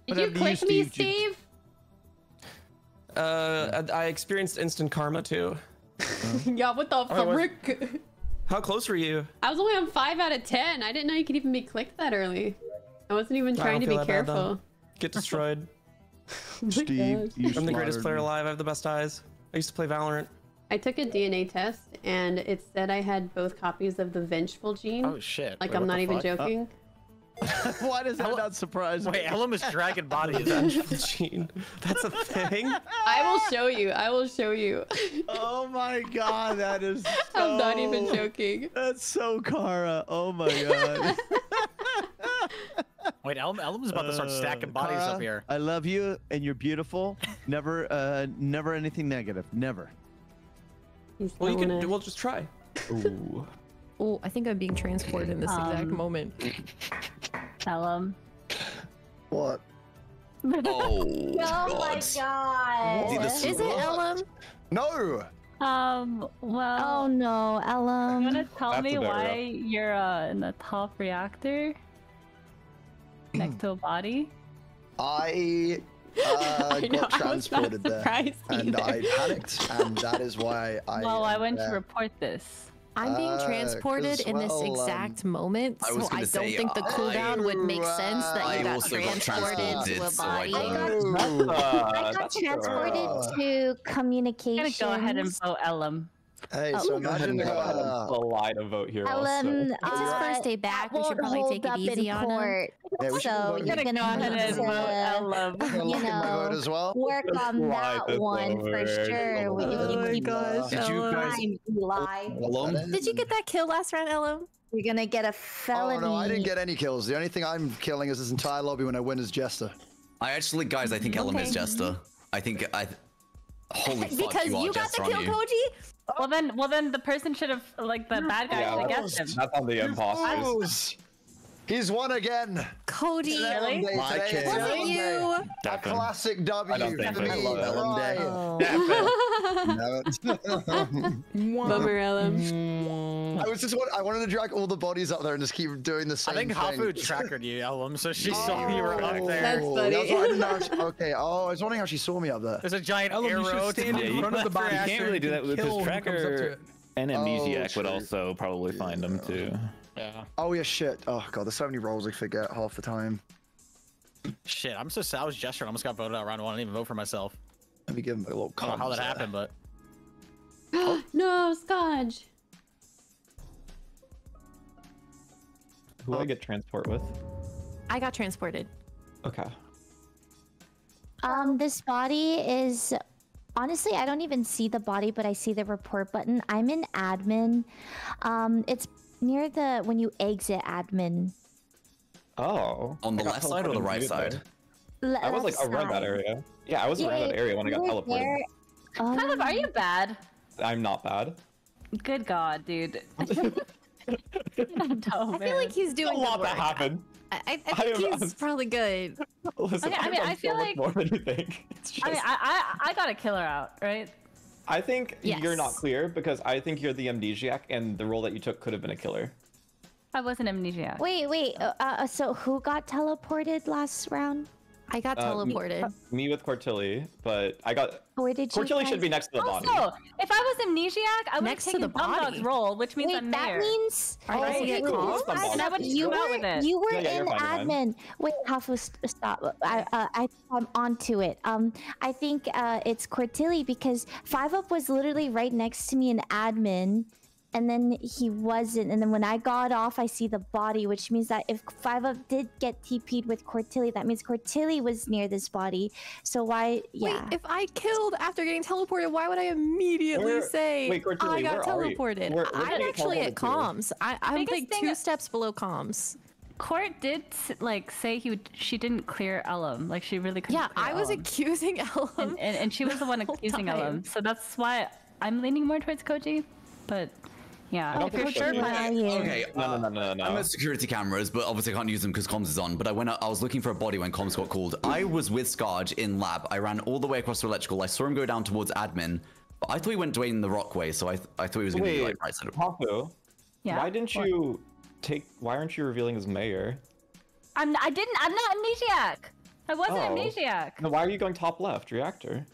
Did you click me, Steve? Uh, I experienced instant karma too. [laughs] yeah, what the oh, frick? [laughs] How close were you? I was only on five out of ten. I didn't know you could even be clicked that early. I wasn't even trying to be careful. Bad, Get destroyed. [laughs] Steve, I'm the greatest player me. alive. I have the best eyes. I used to play Valorant. I took a DNA test and it said I had both copies of the vengeful gene. Oh shit! Like Wait, I'm not even fuck? joking. Oh. [laughs] Why does that not surprise me? Wait, Ellum is dragon bodies. [laughs] Gene. That's a thing. I will show you. I will show you. [laughs] Oh my god, that is. I'm not even joking. That's so Kara. Oh my god. Wait, Ellum, Ellum's about to start stacking Uh, bodies Kara, up here. I love you and you're beautiful. Never, uh, never anything negative. Never. He's Well, you can. a- We'll just try. Ooh. Oh, I think I'm being transported in this exact Um, moment. Ellum. What? [laughs] Oh, Oh my god. Is Is it Ellum? No. Um. Well. Oh no, You Ellum. wanna tell me why rough. you're uh, in the top reactor next to a body? I [laughs] uh, I know, got I transported there, surprised and I panicked, and that is why [laughs] I. well, I am went to report this. I'm being Uh, transported 'cause, in this well, um, exact moment, I so was I gonna don't say, think the cooldown would make sense that I you got also got transported to transported, a so I body. don't- I got that's a bit transported rough. to I'm gonna go ahead and vote Ellum. Hey, Oh, so Go ahead imagine and go ahead and uh, lie to vote here also. Ellum, It's his uh, first day back. We should probably take it easy in on him. Yeah, so you're gonna gonna go ahead need and vote Ellum. You lock vote know, as well. work on that this one for sure. We Oh can my keep gosh, Did you guys? time, Eli. Ellum? Did you get that kill last round, Ellum? You're gonna get a felony. Oh no, I didn't get any kills. The only thing I'm killing is this entire lobby when I win as Jester. I actually, guys, I think Ellum is Jester. I think I. Holy [laughs] fuck, because you, you got Jester, the aren't kill, you? Koji. Well then, well then, the person should have like the bad guy should have that's, guessed him. that's on the imposters. He's won again. Cody, Really? Today, My kid. it's Was it you? A classic W. I don't think for so. me. I love Ellum Day. Oh. Bummer, [laughs] Ellum. Mm. I was just want, I wanted to drag all the bodies up there and just keep doing the same. Thing. I same think thing. Hafu trackered you, Ellum, so she [laughs] saw you were up oh, there. That's funny. That's why I didn't [laughs] know she- okay. Oh, I was wondering how she saw me up there. There's a giant Ellum, you should arrow stand to in you- front of the body. You can't really do that with his Kill who comes up to tracker. it. And Amnesiac oh, would also probably find him too. Yeah. Oh yeah, shit. Oh god, there's so many roles I forget half the time. Shit, I'm so sad. I was gesturing. I almost got voted out round one. I didn't even vote for myself. Let me give him a little. I don't know how that there. happened, but [gasps] no, Scotch. Who do I get transport with? I got transported. Okay. Um, this body is honestly, I don't even see the body, but I see the report button. I'm in admin. Um, it's near the when you exit admin. Oh. On the left side or the right side? there. Le- I was like left around that area. Yeah, I was around that area when I got you were teleported. there- Kind of, are um, you bad? I'm not bad. Good God, dude. [laughs] [laughs] I feel like he's doing a lot good that work. happened. I, I, I I think am- he's I'm- probably good. Listen, Okay, I mean, I feel like- more than you think. [laughs] It's just, I mean, I, I I got a killer out, right? I think you're not clear because I think you're the amnesiac, and the role that you took could have been a killer. I wasn't amnesiac. Wait, wait. Uh, uh, so who got teleported last round? I got Uh, me- teleported. Me with Courtilly, but I got Where did you? Courtilly should be next to the body. Also, if I was amnesiac, I would have Next to taken the body. Dumbdog's role, which means Wait, I'm that mayor. means Are you Right? gonna get Wait, calm? who's the boss? And I would just you come out were with it. you were Yeah, yeah, in fine, admin. Wait, Hafu, st- stop. I uh, I I'm onto it. Um, I think uh it's Courtilly because Five Up was literally right next to me in admin, and then he wasn't. And then when I got off, I see the body, which means that if Five Up did get TP'd with Courtilly, that means Courtilly was near this body. So why? Yeah. Wait, if I killed after getting teleported, why would I immediately Where- say wait, Cordelia, I got where are you? teleported? Where- where I'm actually at teleport comms. I, I'm biggest like thing- two steps below comms. Court did like say he would, she didn't clear Ellum, like she really couldn't. Yeah, clear I was Ellum. accusing [laughs] Ellum. and, and, and she was the one accusing time. Ellum, so that's why I'm leaning more towards Koji. But yeah, don't if think sure, Koji- Okay, No, no, no, no, no. I'm at security cameras, but obviously I can't use them because comms is on. But I went, I was looking for a body when comms got called. I was with Scarge in lab. I ran all the way across to electrical. I saw him go down towards admin. But I thought he went Dwayne the Rock way, so I, th- I thought he was going to be like right side of Hafu, yeah. why didn't What? you take? Why aren't you revealing as mayor? I'm. I didn't. I'm not amnesiac. I wasn't Oh. amnesiac. Then why are you going top left reactor?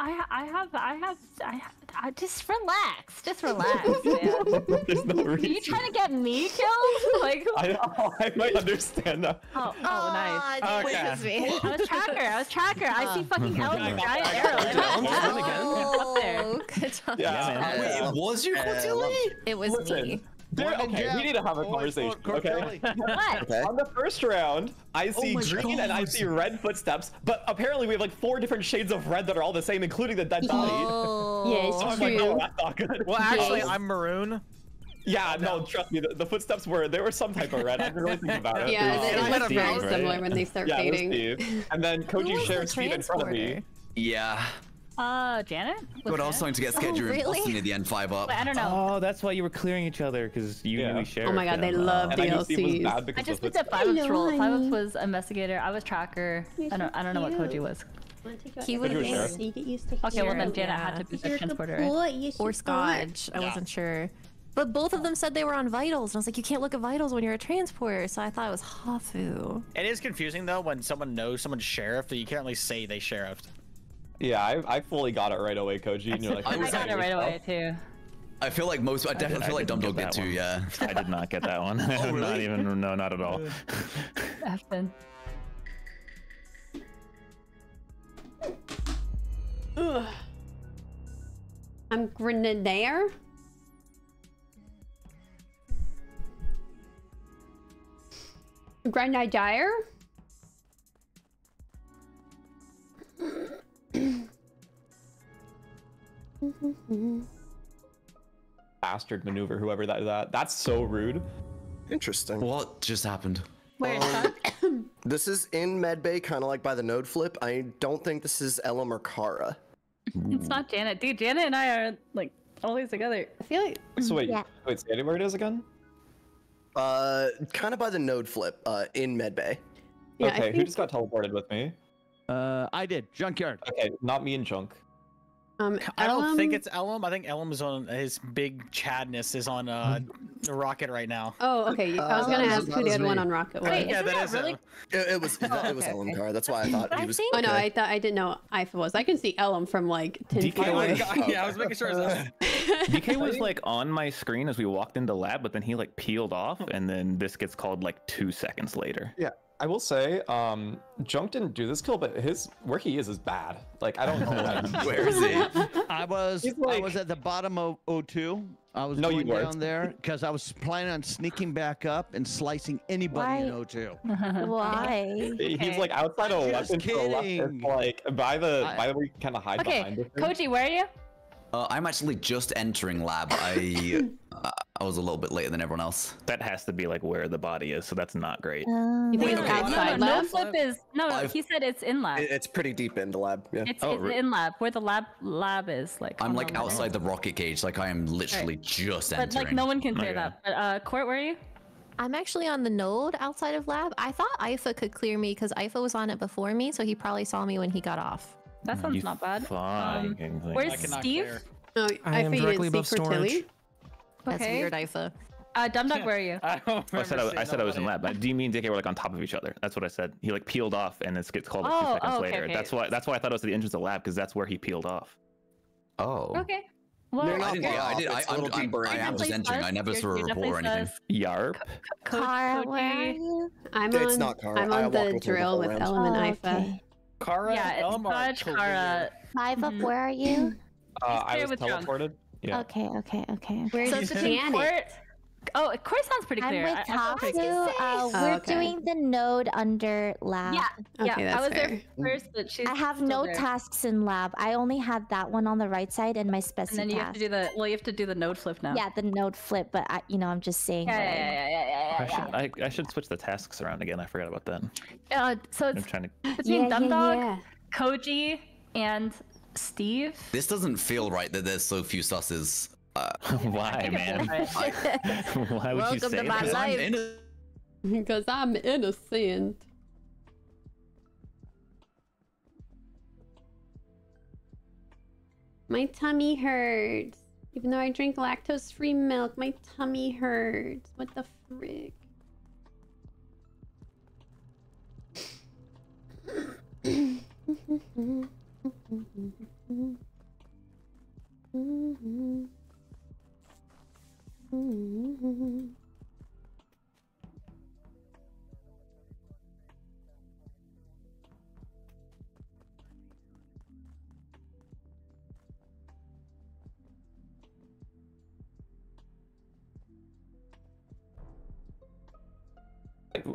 I. I have. I have. I. Have, uh, just relax. Just [laughs] relax, man. There's no Are you trying to get me killed? [laughs] Like, I, I might understand now. oh, oh, nice. Okay. Pleases me. I was tracker. I was tracker. I see fucking Ellum giant I arrows. got Up there. Oh, good job. Yeah. man. Wait, it was you, Courtilly? It was Listen, me. There- okay, Jeff. we need to have a Always conversation. for Okay. [laughs] [laughs] What? Okay. On the first round, I see my green and I see red footsteps, but apparently we have like four different shades of red that are all the same, including the dead body. Oh. Yes, [laughs] So I'm like, true. oh, that's not good. Well, actually, um, I'm maroon. yeah, oh, no, trust me, the, the footsteps were there was some type of red. I didn't really think about it. Yeah, It was they I look had a very mouse, right? similar when they start yeah, fading. Steve. And then Koji was the shares Steve in front of me. Yeah. Uh, Janet? Was God, I was Janet? starting to get scheduled you were really? imposting at the end five up. Wait, I don't know. Oh, that's why you were clearing each other because you Yeah. knew shared. Oh my God, they love And I knew DLCs. bad because I just of up at Five Hello, Up's role. Five honey. Was investigator. I was tracker. I don't. I don't know what. Koji was. He was Could you share? in- So you get used to Okay, well then hearing. Janet had to be You're the transporter. Right? or you. Scotch. I wasn't sure. But both of them said they were on vitals, and I was like, you can't look at vitals when you're a transporter. So I thought it was Hafu. It is confusing though when someone knows someone's sheriff that you can't really say they sheriffed. Yeah, I, I fully got it right away, Koji. And you're like, I I got it right away oh. too. I feel like most. I definitely I feel like didn't Dumb get Dog did too. one. Yeah. [laughs] I did not get that one. [laughs] [laughs] Oh, not really? even. No, not at all. Afton. Ugh. I'm Grenadier. Grenadier. Bastard maneuver, whoever that is. That. That's so rude. Interesting. What just happened? Where is Um. [coughs] This is in Medbay, kind of like by the node flip. I don't think this is Ella or Kara. It's not Janet. Dude, Janet and I are like always together. I feel like So wait, Yeah. wait, say where it is again? Uh, kind of by the node flip. Uh, in Medbay. Yeah, I okay, who just got teleported with me? Uh, I did. Junkyard. Okay, not me and Junk. Um, I don't think it's Ellum. I think Ellum is on his big Chadness is on uh the rocket right now. Oh, okay. I was Uh, gonna ask who that the was other one on Rocket was. Wait, Yeah, that that is really? It, it was [laughs] it, Oh, was okay, Ellum okay. Kara. That's why I thought he was. think- Oh no, okay. I thought I didn't know Ifa was. I can see Ellum from like ten DK feet away. god! Yeah, I was making sure. It was [laughs] DK was like on my screen as we walked into lab, but then he like peeled off, and then this gets called like two seconds later. Yeah, I will say, um, Junk didn't do this kill, but his where he is is bad. Like I don't know. how [laughs] Where is he? I was He's I was at the bottom of O2. I was No, you going weren't. down there because I was planning on sneaking back up and slicing anybody in Why? O2. [laughs] Why? He's like outside of Just weapons to left. like by the I- by the where you kind of hide Okay, behind it. Koji, where are you? Uh, I'm actually just entering lab. I [laughs] uh, I was a little bit later than everyone else. That has to be like where the body is, so that's not great. Um, You think it's Wait, no, outside no, no, lab? no flip is no. no I've- he said it's in lab. It's pretty deep into lab. Yeah. It's, Oh, it's re- in lab where the lab lab is like. I'm like the- outside the rocket cage. Like I am literally just entering. But entering. like no one can clear Okay. that. But uh, Court, where are you? I'm actually on the node outside of lab. I thought Ifa could clear me because Ifa was on it before me, so he probably saw me when he got off. That sounds You not bad. Um, where's I Steve? Oh, I I am thought you directly above storage. Courtilly. That's Okay. weird, Ifa. Uh, Dumbdog, where are you? [laughs] I don't I said I, I said I was in lab. But D me and DK were like on top of each other. That's what I said. He like peeled off, and this gets called like, two Oh, seconds oh, okay, later. okay. That's why. That's why I thought it was the entrance of the lab because that's where he peeled off. oh. Okay. Well, You're I not didn't. Yeah, I off, did. I, it's a I'm, I'm, I'm, just Definitely entering. I never saw a report or anything. Yarp. Coach, where are you? I'm It's on. not Kara. I'm on the with her the drill with Element Ellum Oh, Ifa. Okay. Kara, Yeah, it's Ellum, or Kara. Five up, Mhm. where are you? Uh, I was with Junk. teleported. Yeah. Okay, okay, okay. Where's So it's Janet? between Court. Oh, Court sounds pretty I'm with I- I feel pretty Hafu. safe. Uh, Oh, we're okay. doing the node under lab. Yeah, yeah. Okay, I was fair. there first, but she's I have still no there. tasks in lab. I only had that one on the right side and my And then you have to do the well. You have to do the node flip now. Yeah, the node flip, but I, you know, I'm just saying. Yeah, that I- yeah, yeah, yeah, yeah, I yeah, should, I, I should switch the tasks around again. I forgot about that. Uh, so I'm it's trying to. between Yeah, yeah, Dumbdog, yeah. Koji, and Steve. This doesn't feel right that there's so few susses. Uh, [laughs] Why, man? [laughs] Why would you say to my that? I'm life. Because I'm innocent. My tummy hurts. Even though I drink lactose free milk, my tummy hurts. What the frick? [laughs]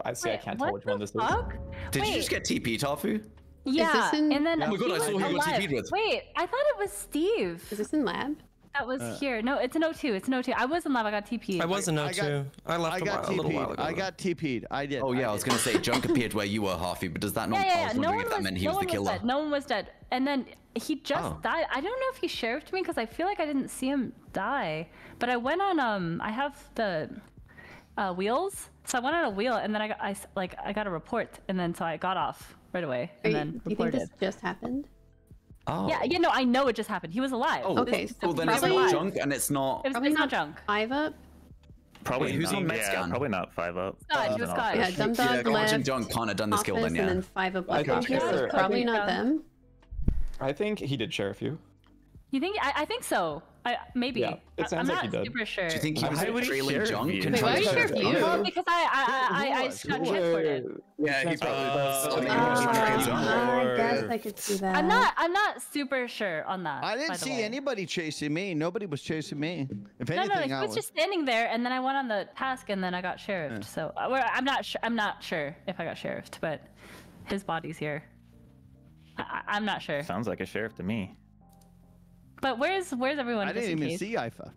I see. I can't tell which one this fuck? is. Did you just get TP, Tofu? Yeah, in- and then Oh my God, I he saw who was you got. TP'd with. Wait, I thought it was Steve. Is this in lab? That was Uh. here. No, it's an O2. It's an O2. I was in lab. I got TP. I was in I O2. I left I a, got while, a little while TP'd. ago. I got TP'd. I did. Oh yeah, I, I was gonna say [laughs] Junk appeared where you were, Harvey, but does that not? Yeah, yeah, yeah. No wondering one if that was, meant he no was the one killer. was dead. No one was dead. And then he just Oh. died. I don't know if he sheriffed me because I feel like I didn't see him die. But I went on um I have the uh, wheels. So I went on a wheel and then I got I s- like I got a report and then so I got off right away Are and you- then do you think reported. this just happened? Oh. Yeah, you know, I know it just happened. He was alive. Oh, Okay, Well, then it's not Junk, and it's not. It was, Probably it's not not junk. Five up. Probably Wait, who's not, on yeah, Medscan? Probably not five up. Scott, Uh, just no. Scott. Yeah, Dumb Yeah, Dog Garbage and left. Junk can't have done this kill then, and yeah. then five up. I think Okay, so you're- probably I not them. I think he did sheriff you. You think? I, I think so. I maybe. Yeah, it I- sounds I'm like not he did. super sure. Do you think he was would he trailing sheriff Junk? Wait, why to would he sheriff sheriff you? Well, because I I I, I, I was? got Who transported. Yeah, he probably was. I think was trying to. I guess I could see that. I'm not. I'm not super sure on that. I didn't see anybody chasing me. Nobody was chasing me. If No, anything, no, like, I he was was. just standing there, and then I went on the task, and then I got sheriffed. So uh, well, I'm not sure. I'm not sure if I got sheriffed, but his body's here. I, I- I'm not sure. Sounds like a sheriff to me. But where's where's everyone? I didn't even case? see IFA.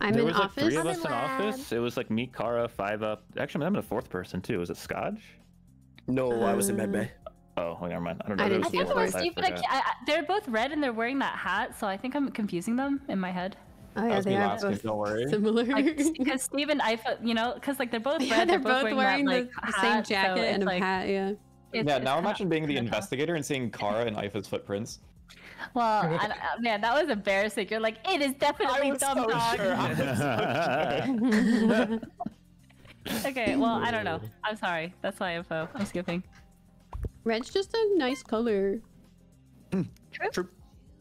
I'm there in was like three of I'm us in in office. It was like me, Kara, five up. Actually, I'm in a fourth person too. Was it Scotch? No, I was in med uh, bay. Oh, well, never mind. I don't know. I didn't was I see think it was. Steve, but I, forgot. I, I, they're both red and they're wearing that hat, so I think I'm confusing them in my head. Oh That yeah, was they me are both don't worry. similar. Because [laughs] Steve and I, you know, because like they're both red, yeah, they're both, both wearing that, the, like, the same hat, so jacket it's and a like, hat. Yeah. it's- yeah, it's now imagine being the investigator and seeing Kara and Ifa's footprints. Well, [laughs] I, I- man, that was embarrassing. You're like, it is definitely was dumb so dog. sure. [laughs] So okay, well, I don't know. I'm sorry. That's my info. I'm skipping. Red's just a nice color. Hmm.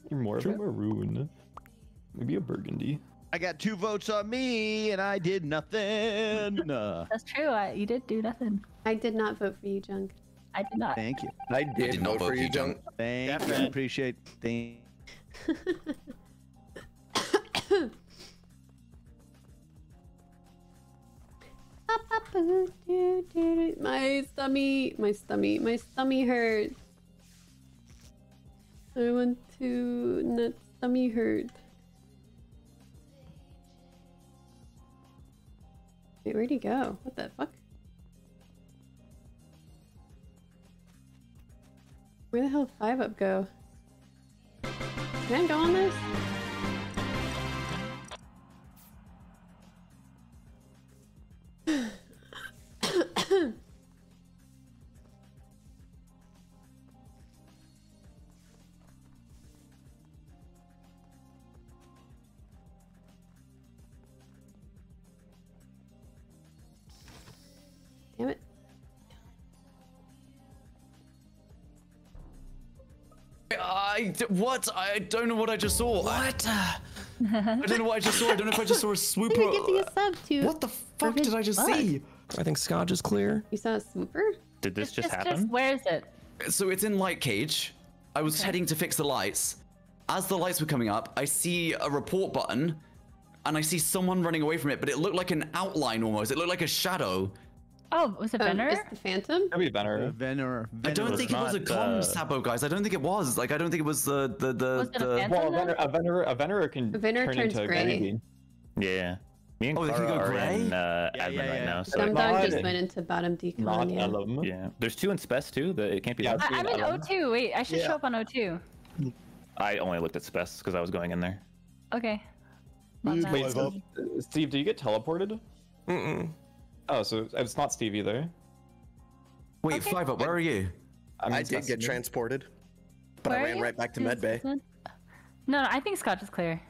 You're more of a maroon. Maybe a burgundy. I got two votes on me, and I did nothing. [laughs] That's true. I, you did do nothing. I did not vote for you, Junk. I did not. thank you. I did, did not vote vote for for you, you, Junk. Thank you. Appreciate. Thank. [coughs] My stomach, my stomach, my stomach hurts. I want to not stomach hurt. Wait, where'd he go? What the fuck? Where the hell did five up go? Can I go on this? I d- what? I don't know what I just saw. What? I don't know what I just saw. I don't know if I just saw a [laughs] swooper. You're getting a sub too. What the fuck did I just see? I think Scotch is clear. You saw a swooper? Did this just Just, happen? just where is it? So it's in light cage. I was heading to fix the lights. As the lights were coming up, I see a report button, and I see someone running away from it. But it looked like an outline almost. It looked like a shadow. Oh, was it Um, Benner? is the Phantom? Maybe Benner. Venner. I don't think it was a not, comm uh, sabo, guys. I don't think it was. Like I don't think it was the the the. Was it a the... phantom? Well, a then? Venner, a Venner, a Venner can A Venner turn turns into gray. Grenadine. Yeah. Me and Oh, they can Kara go are gray? in uh, Yeah, admin yeah, right now. So Dumbdog just went into bottom decon. Yeah. Ellum. yeah. There's two in Spec too. That it can't be Yeah. I, I'm in O2. Wait, I should Yeah. show up on O2. I only looked at Spec because I was going in there. Okay. Wait, Steve, do you get teleported? Mm-mm. Oh, so it's not Steve either. Wait, five up. Where are you? I'm I did get you. transported, but Where I ran right back to Is med bay. No, no, I think Scotch is clear.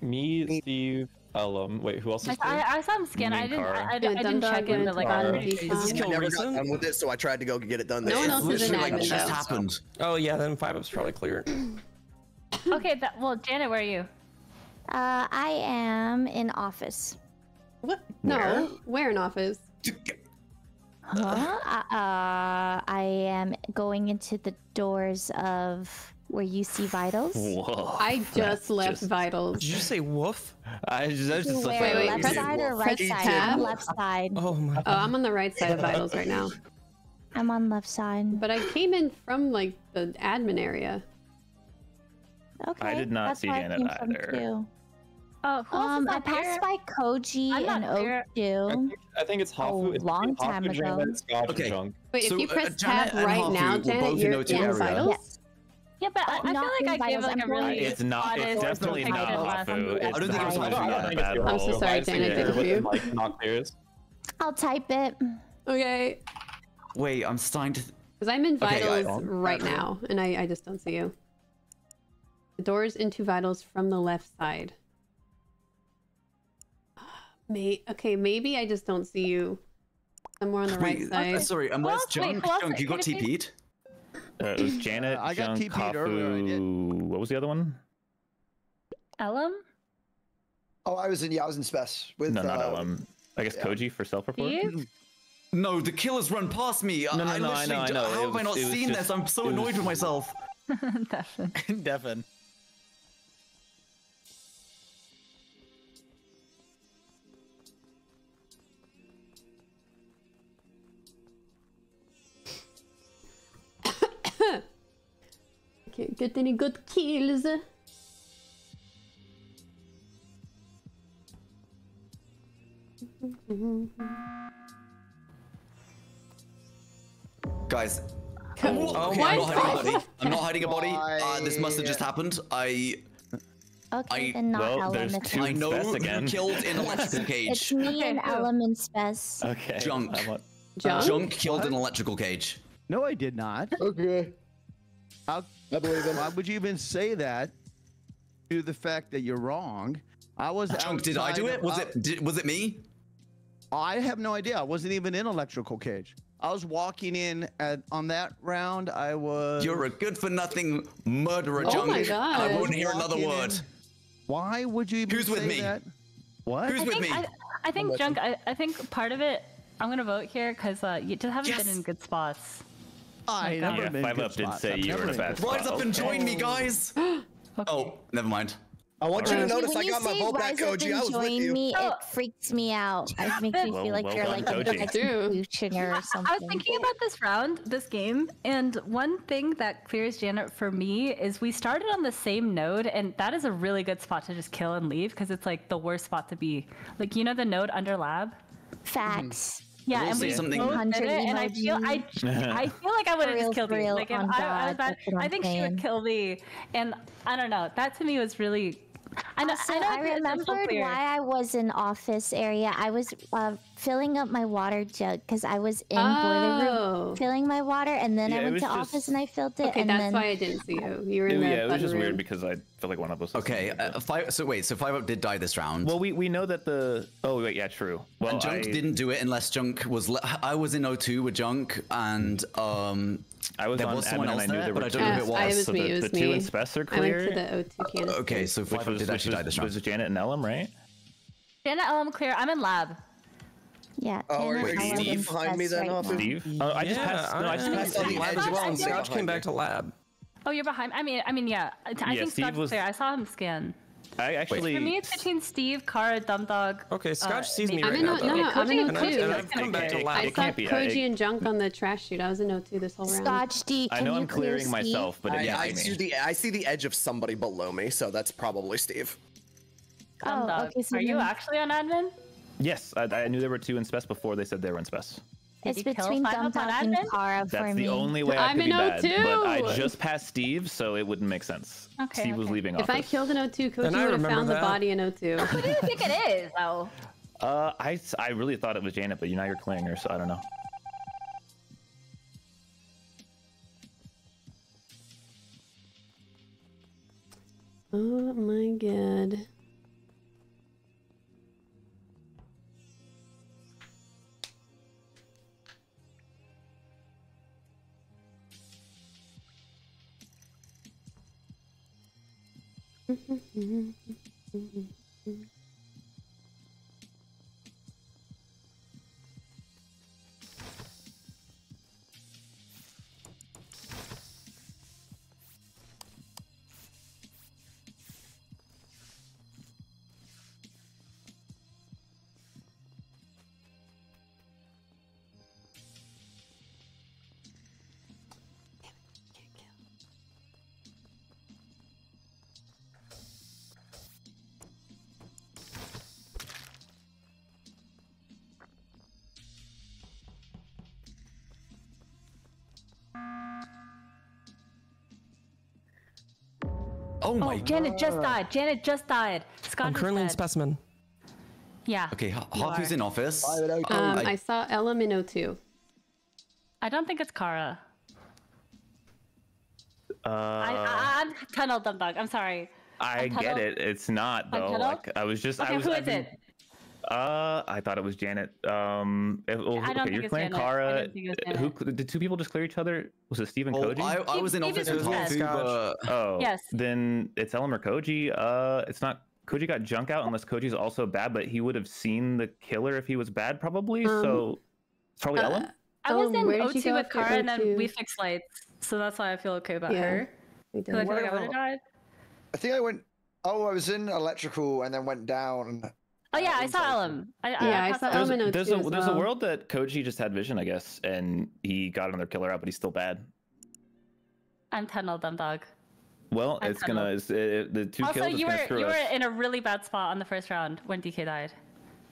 Me, Steve, Ellum. Wait, who else is there? I, I saw him scan. I didn't. I, Kara. I, I didn't check in, but like to I'm bottom pretty sure decon. he's Is this I never got done with it, so I tried to go get it done. No one else is in Literally, like admin just though. happened. Oh yeah, then five up's probably clear. Okay, that, well, Janet, where are you? Uh, I am in office. What? No, where in office? Huh? Uh, uh, I am going into the doors of where you see vitals. Whoa. I just left just- vitals. Did you say woof? I just, I was just Where, Wait, wait, left press- side or right press side? tab. Left side. Oh my. God. Oh, I'm on the right side of vitals right now. I'm on left side. But I came in from like the admin area. Okay. I did not that's see where I Janet came from, either. Too. Oh, who else Um, is I passed there? by Koji and not there. Odu. I think it's Hafu. A it's long time Janet, ago. Scotch, Okay. and Junk. Wait, So, if you uh, press Janet tab right Hafu now, were Janet, you're O2 in area. vitals. Yes. Yeah, but I, Oh, I feel not like in I gave vitals, like a really. going- It's not. It's definitely not Hafu. It's I don't think it was definitely Hafu. not I a think bad it's I'm so sorry, I've Janet, did it for you. Like knock clears. I'll type it. Okay. Wait, I'm starting to. Because I'm in Okay, vitals right now, and I, I just don't see you. The doors into vitals from the left side. May okay, maybe I just don't see you. Somewhere on the right Wait, side. uh, sorry, Who unless else- wait, Junk, who else- Junk, you got can you TP'd? Uh, it was Janet, I got Junk, TP'd earlier, I What was the other one? Ellum? Oh, I was in yeah, I was in Spes with. No, not uh, Ellum. I guess yeah. Koji for self-report. Steve? No, the killers run past me. No, no, I, no, I know, literally I d- know. How It have I was- not it was seen just- this? I'm so it was- annoyed with myself. [laughs] Definitely. [laughs] Devin. Can't get any good kills. Guys. Come- okay, Oh I'm not hiding a body. I'm not hiding a body. Uh, this must have just happened. I Okay, I- then not Well, Ellum. there's two I know Spess again. killed in electrical cage. it's me and Okay, who? Ellum and Spes. Okay. Junk. I'm Junk? Junk killed in electrical cage. No, I did not. Okay. How, I believe him. why would you even say that? To the fact that you're wrong. I was. Junk, did I do outside it? of- Was I- it? Did, was it me? I have no idea. I wasn't even in electrical cage. I was walking in at on that round. I was. You're a good-for-nothing murderer, Oh Junk. my and I God. wouldn't hear another word. in. Why would you even Who's with me? that? What? Who's I with think, me? I, I think Junk. I, I think part of it. I'm gonna vote here because uh, you just haven't Yes. been in good spots. I never Yeah, been in Five good Up did spots. say I've you were in never a bad good Rise up and Okay. join me, guys. [gasps] Oh, never mind. I want you to notice when I got my say vote back, rise Koji. I was with you. me, Oh. it freaks me out. It makes me Well- feel like well you're done, like an Koji. executioner or something. I was thinking about this round, this game, and one thing that clears Janet for me is we started on the same node, and that is a really good spot to just kill and leave because it's like the worst spot to be. Like you know the node under lab. Facts. Hmm. Yeah, will and we something- both did 100 it, and I feel I, [laughs] I feel like I would have just killed you. real, Like if I, I was God, at, that's what I think she would kill me, and I don't know. That to me was really. I know. Also, I, know I it's remembered clear. why I was in office area. I was uh, filling up my water jug because I was in boiler Oh. room filling my water, and then Yeah, I went to just- office and I filled it. Okay, and that's then why I didn't see you. You were in It- the yeah, it was button just weird because I feel like one of us. Okay, uh, five. So wait, so five up did die this round. Well, we, we know that the. Oh wait, yeah, true. Well, and Junk I, didn't do it unless Junk was. Le- I was in O2 with Junk, and um, I was there on was someone admin, else I knew there, there but were I don't know who it was. I was so me, the, it was the me. two in Spess are I went clear. to the O2 canister. Okay, so which five up was, did which actually die this round. was Janet and Ellum, right? Janet Ellum clear. I'm in lab. yeah. Oh, Janet, wait, Steve behind me then, right Steve? Oh, I just Yeah, passed. No, I just passed. I- Steve. I- Lab as well, and I- Scotch came back to lab. Oh, you're behind. I mean, I mean, yeah. I, I think Steve Scott's was- clear. I saw him scan. I actually. For me, it's between Steve, Kara, Dumbdog. Okay, Scotch uh, sees me I'm right in now. No, though. no, I'm in And O2. I've- and I've come back to Okay, I saw can't be. I- Koji and Junk on the trash chute. I was in O2 this whole round. Scotch D. I can know you I'm clearing Steve? myself, but it I, I see the I see the edge of somebody below me, so that's probably Steve. Dumb Oh, Dog. okay, so Are you actually on admin? Yes, I, I knew there were two in Spes before they said they were in Spess. It's Did you between five Dumb up and admin? Kara That's for the me. only way I I'm could be in bad. But I O2. just passed Steve, so it wouldn't make sense. Okay, Steve was okay. leaving If I killed an O2, Koji And would have remember found the body in O2. [laughs] Who do you think it is, though? Uh, I, s- I really thought it was Janet, but you now you're clearing her, so I don't know. oh my god. Mm-hmm. mm-hmm. mm-hmm. mm-hmm. Oh my Janet just died. Janet just died. Scott I'm is currently in specimen. Yeah. Okay, H- You Haku's are. in office. Um, I saw Ellum in O2. I don't think it's Kara. Uh, I, I, I'm tunnel Dumbdog. I'm sorry. I I'm get it. It's not though. Like I was just. Okay, I was. who I've been- it? Uh, I thought it was Janet. Um, if, well, I don't okay, think you're playing Janet. Kara. didn't think it was Who did two people just clear each other? Was it Steve and Well, Koji? I- I was in Steve office with Scotch. Haku, Oh, Yes. Then it's Ellum or Koji. Uh, it's not. Koji got junk out unless Koji's also bad, but he would have seen the killer if he was bad, probably. Um, so it's probably uh, Ellum. I was Oh, in where did O2 go with after Kara, and then we fixed lights, so that's why I feel okay about Yeah, her. we Because I did. feel like I would have died. I think I went. Oh, I was in electrical and then went down. Oh yeah, I saw Ellum. I, Yeah, I passed saw out. There's, in there's O2 a as there's a world that Koji just had vision, I guess, and he got another killer out, but he's still bad. I'm tunnel Dumbdog. Well, I'm it's gonna it's, it, the two also, kills. is you were screw you were in a really bad spot on the first round when DK died.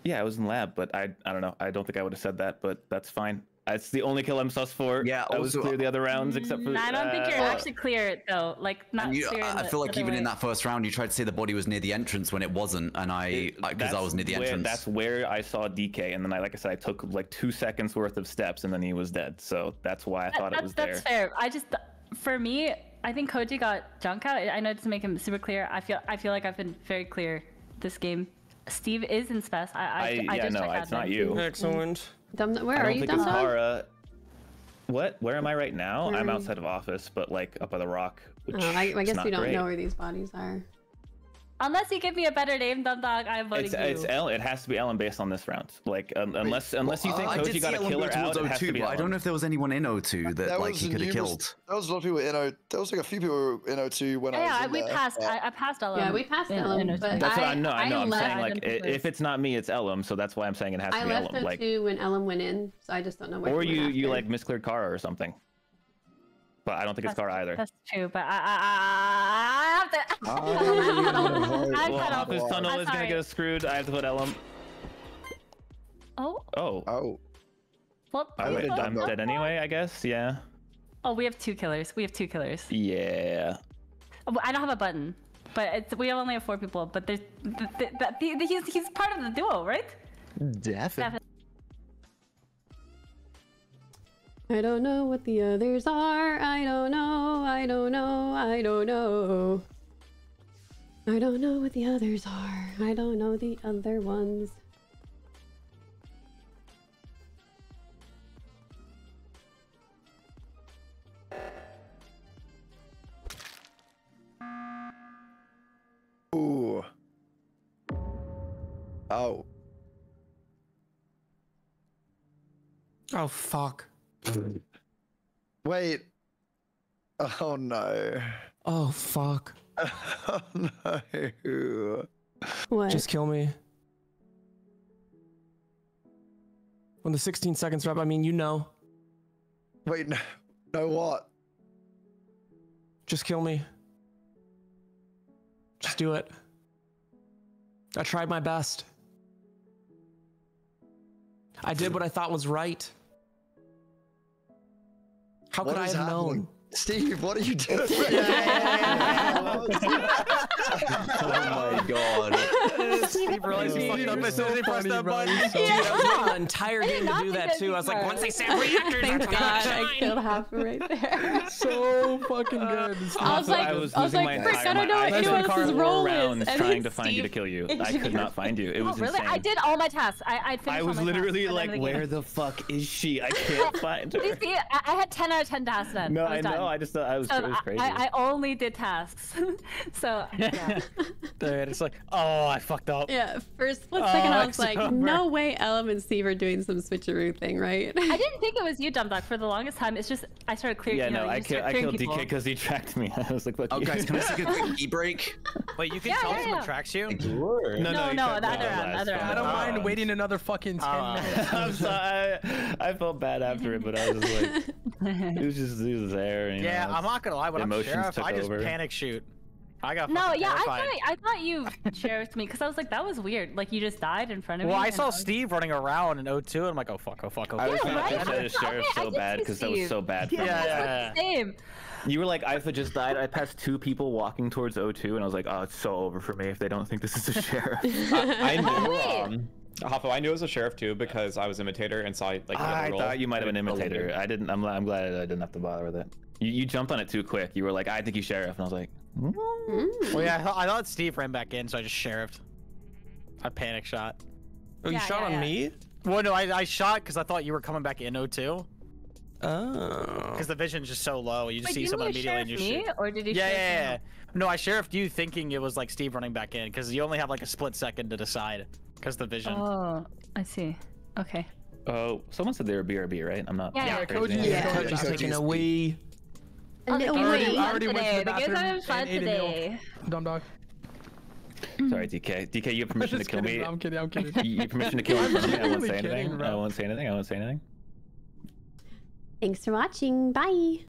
Yeah, I was in lab, but I I don't know. I don't think I would have said that, but that's fine. It's the only kill I'm sus for. Yeah, I was clear the other rounds except for. Mm, I don't think you're uh, actually clear though. Like not you, clear. in I the feel like other even in that first round, you tried to say the body was near the entrance when it wasn't, and I because I was near the where- entrance. That's where I saw DK, and then I, like I said, I took like two seconds worth of steps, and then he was dead. So that's why I That- thought it that's, was there. that's fair. I just, for me, I think Koji got junk out. I know to make him super clear. I feel, I feel like I've been very clear this game. Steve is in spec. I, I, I, I yeah, just no, it's admin. not you. Excellent. Dum, where I are you, think Dum it's Dum? What? Where am I right now? Where I'm you? outside of office, but like up by the rock. Oh, which Oh, I, I guess we don't great. know where these bodies are. Unless you give me a better name, Dumbdog, I'm voting It's, you. it's Ellum. It has to be Ellum based on this round. Like um, unless unless you think I did Koji got a Ellum killer go towards out, it has to be but I don't know if there was anyone in O2 that There like he could have killed. There was a lot of people in O. There was like a few people in O2 when I was yeah, we there, passed. but- I, I passed Ellum. Yeah, we passed in- Ellum, in- but That's what I- I know. I know. I I'm saying like i- if it's not me, it's Ellum. So that's why I'm saying it has to be left Ellum. Like, O2 when Ellum went in, so I just don't know where or you went you after. like miscleared Kara or something. But I don't think it's Kara either. That's true, but I, I, I have to. [laughs] Oh, I'm [laughs] Well, kind Tunnel I'm is gonna get us screwed. I have to put Ellum. Oh, Oh, Oh, well, I, wait, I'm no. dead anyway. I guess. Yeah. Oh, we have two killers. We have two killers. Yeah. Oh, I don't have a button, but it's, we only have four people. But there's th- th- th- th- he's he's part of the duo, right? Definitely. I don't know what the others are. I don't know. I don't know. I don't know. I don't know what the others are. I don't know the other ones. ooh. Oh. Oh fuck. Wait. Oh no. Oh fuck. [laughs] Oh no. What? Just kill me. When the 16 seconds are up, I mean, you know. Wait, no. No what? Just kill me. Just do it. I tried my best. I did what I thought was right. How What could I is have happening? known? Steve, what are you doing? [laughs] [laughs] oh my god. Steve realized he fucked up as soon as he pressed that button. Dude, Dude, [laughs] I was waiting the entire game to do that too. I was like, once they say reactors, Thank that's when God I I killed Hopper right there. [laughs] so fucking uh, good. I was like, I was I was losing like, my Frick, entire I don't know what mind. I anyone spent else's four role is. rounds trying to find you to kill you. I could not find you. It [laughs] Oh, was really? insane. I did all my tasks. I I finished. I was literally tasks at the like, end of the game. where the fuck is she? I can't find her. see? I, I had 10 out of 10 tasks done. No, I I know. know. I just thought I was, So it was I- crazy. I, I only did tasks. so yeah. Dude, it's like, oh, I fucked up. Yeah, for a split Oh, second I was like, over. no way Ellum and Steve are doing some switcheroo thing, right? I [laughs] didn't think it was you, Dumbdog, for the longest time. It's just I started clearing. yeah, you know, no, you I, just kill, I killed people. DK because he tracked me. [laughs] I was like, look. Oh, you. guys, can I take a [laughs] quick e break? Wait, you can Yeah, tell yeah, someone yeah. tracks you? Sure. No, No, you no, can't- the other no, round, that's other fine. I don't round. mind waiting another fucking 10 Uh, minutes. I'm sorry. I, I felt bad after it, but I was just like, he was just he was there. And, you Yeah, know, I'm not gonna lie. When I'm emotions sheriff, took I just over. panic shoot. I got No, fucking yeah, I thought I thought you sheriffed me because I was like, that was weird. Like you just died in front of Well, me. Well, I and saw was- Steve running around in O2, and I'm like, oh fuck, oh fuck, oh fuck. I was Yeah, trying to right? push the sheriff Okay, so bad because that was so bad for Yeah, [laughs] me. yeah, It's yeah. same. You were like, Ifa just died. I passed two people walking towards O2, and I was like, oh, it's so over for me if they don't think this is a sheriff. [laughs] I knew. Wait. Um, Hafu, I knew it was a sheriff too because I was imitator and saw like I role. thought you might have been imitator. I didn't. I'm, I'm glad I didn't have to bother with it. You, you jumped on it too quick. You were like, I think he's sheriff, and I was like, mm. Well, yeah, I thought, I thought Steve ran back in, so I just sheriffed. I panic shot. Oh, you Yeah, shot yeah, on yeah. me? Well, no, I, I shot because I thought you were coming back in O2. Oh. Because the vision's just so low. You just Wait, see someone only immediately and you sheriffed me, or did you Yeah, sheriff yeah, someone yeah. No, I sheriffed you thinking it was like Steve running back in because you only have like a split second to decide because the vision. Oh, I see. Okay. oh, someone said they were BRB, right? I'm not. Yeah, Yeah, crazy. Koji Yeah. going to Just taking a wee. A little the already- game's wee. having already fun went to today. the The game's bathroom having fun and ate a meal. today. Dumbdog. Sorry, DK. DK, [laughs] [laughs] you have permission to kill kidding, [laughs] me. I'm kidding, I'm kidding. You you have permission to kill me in front of me. I won't say kidding, anything. I won't say anything. I won't say anything. Thanks for watching. Bye.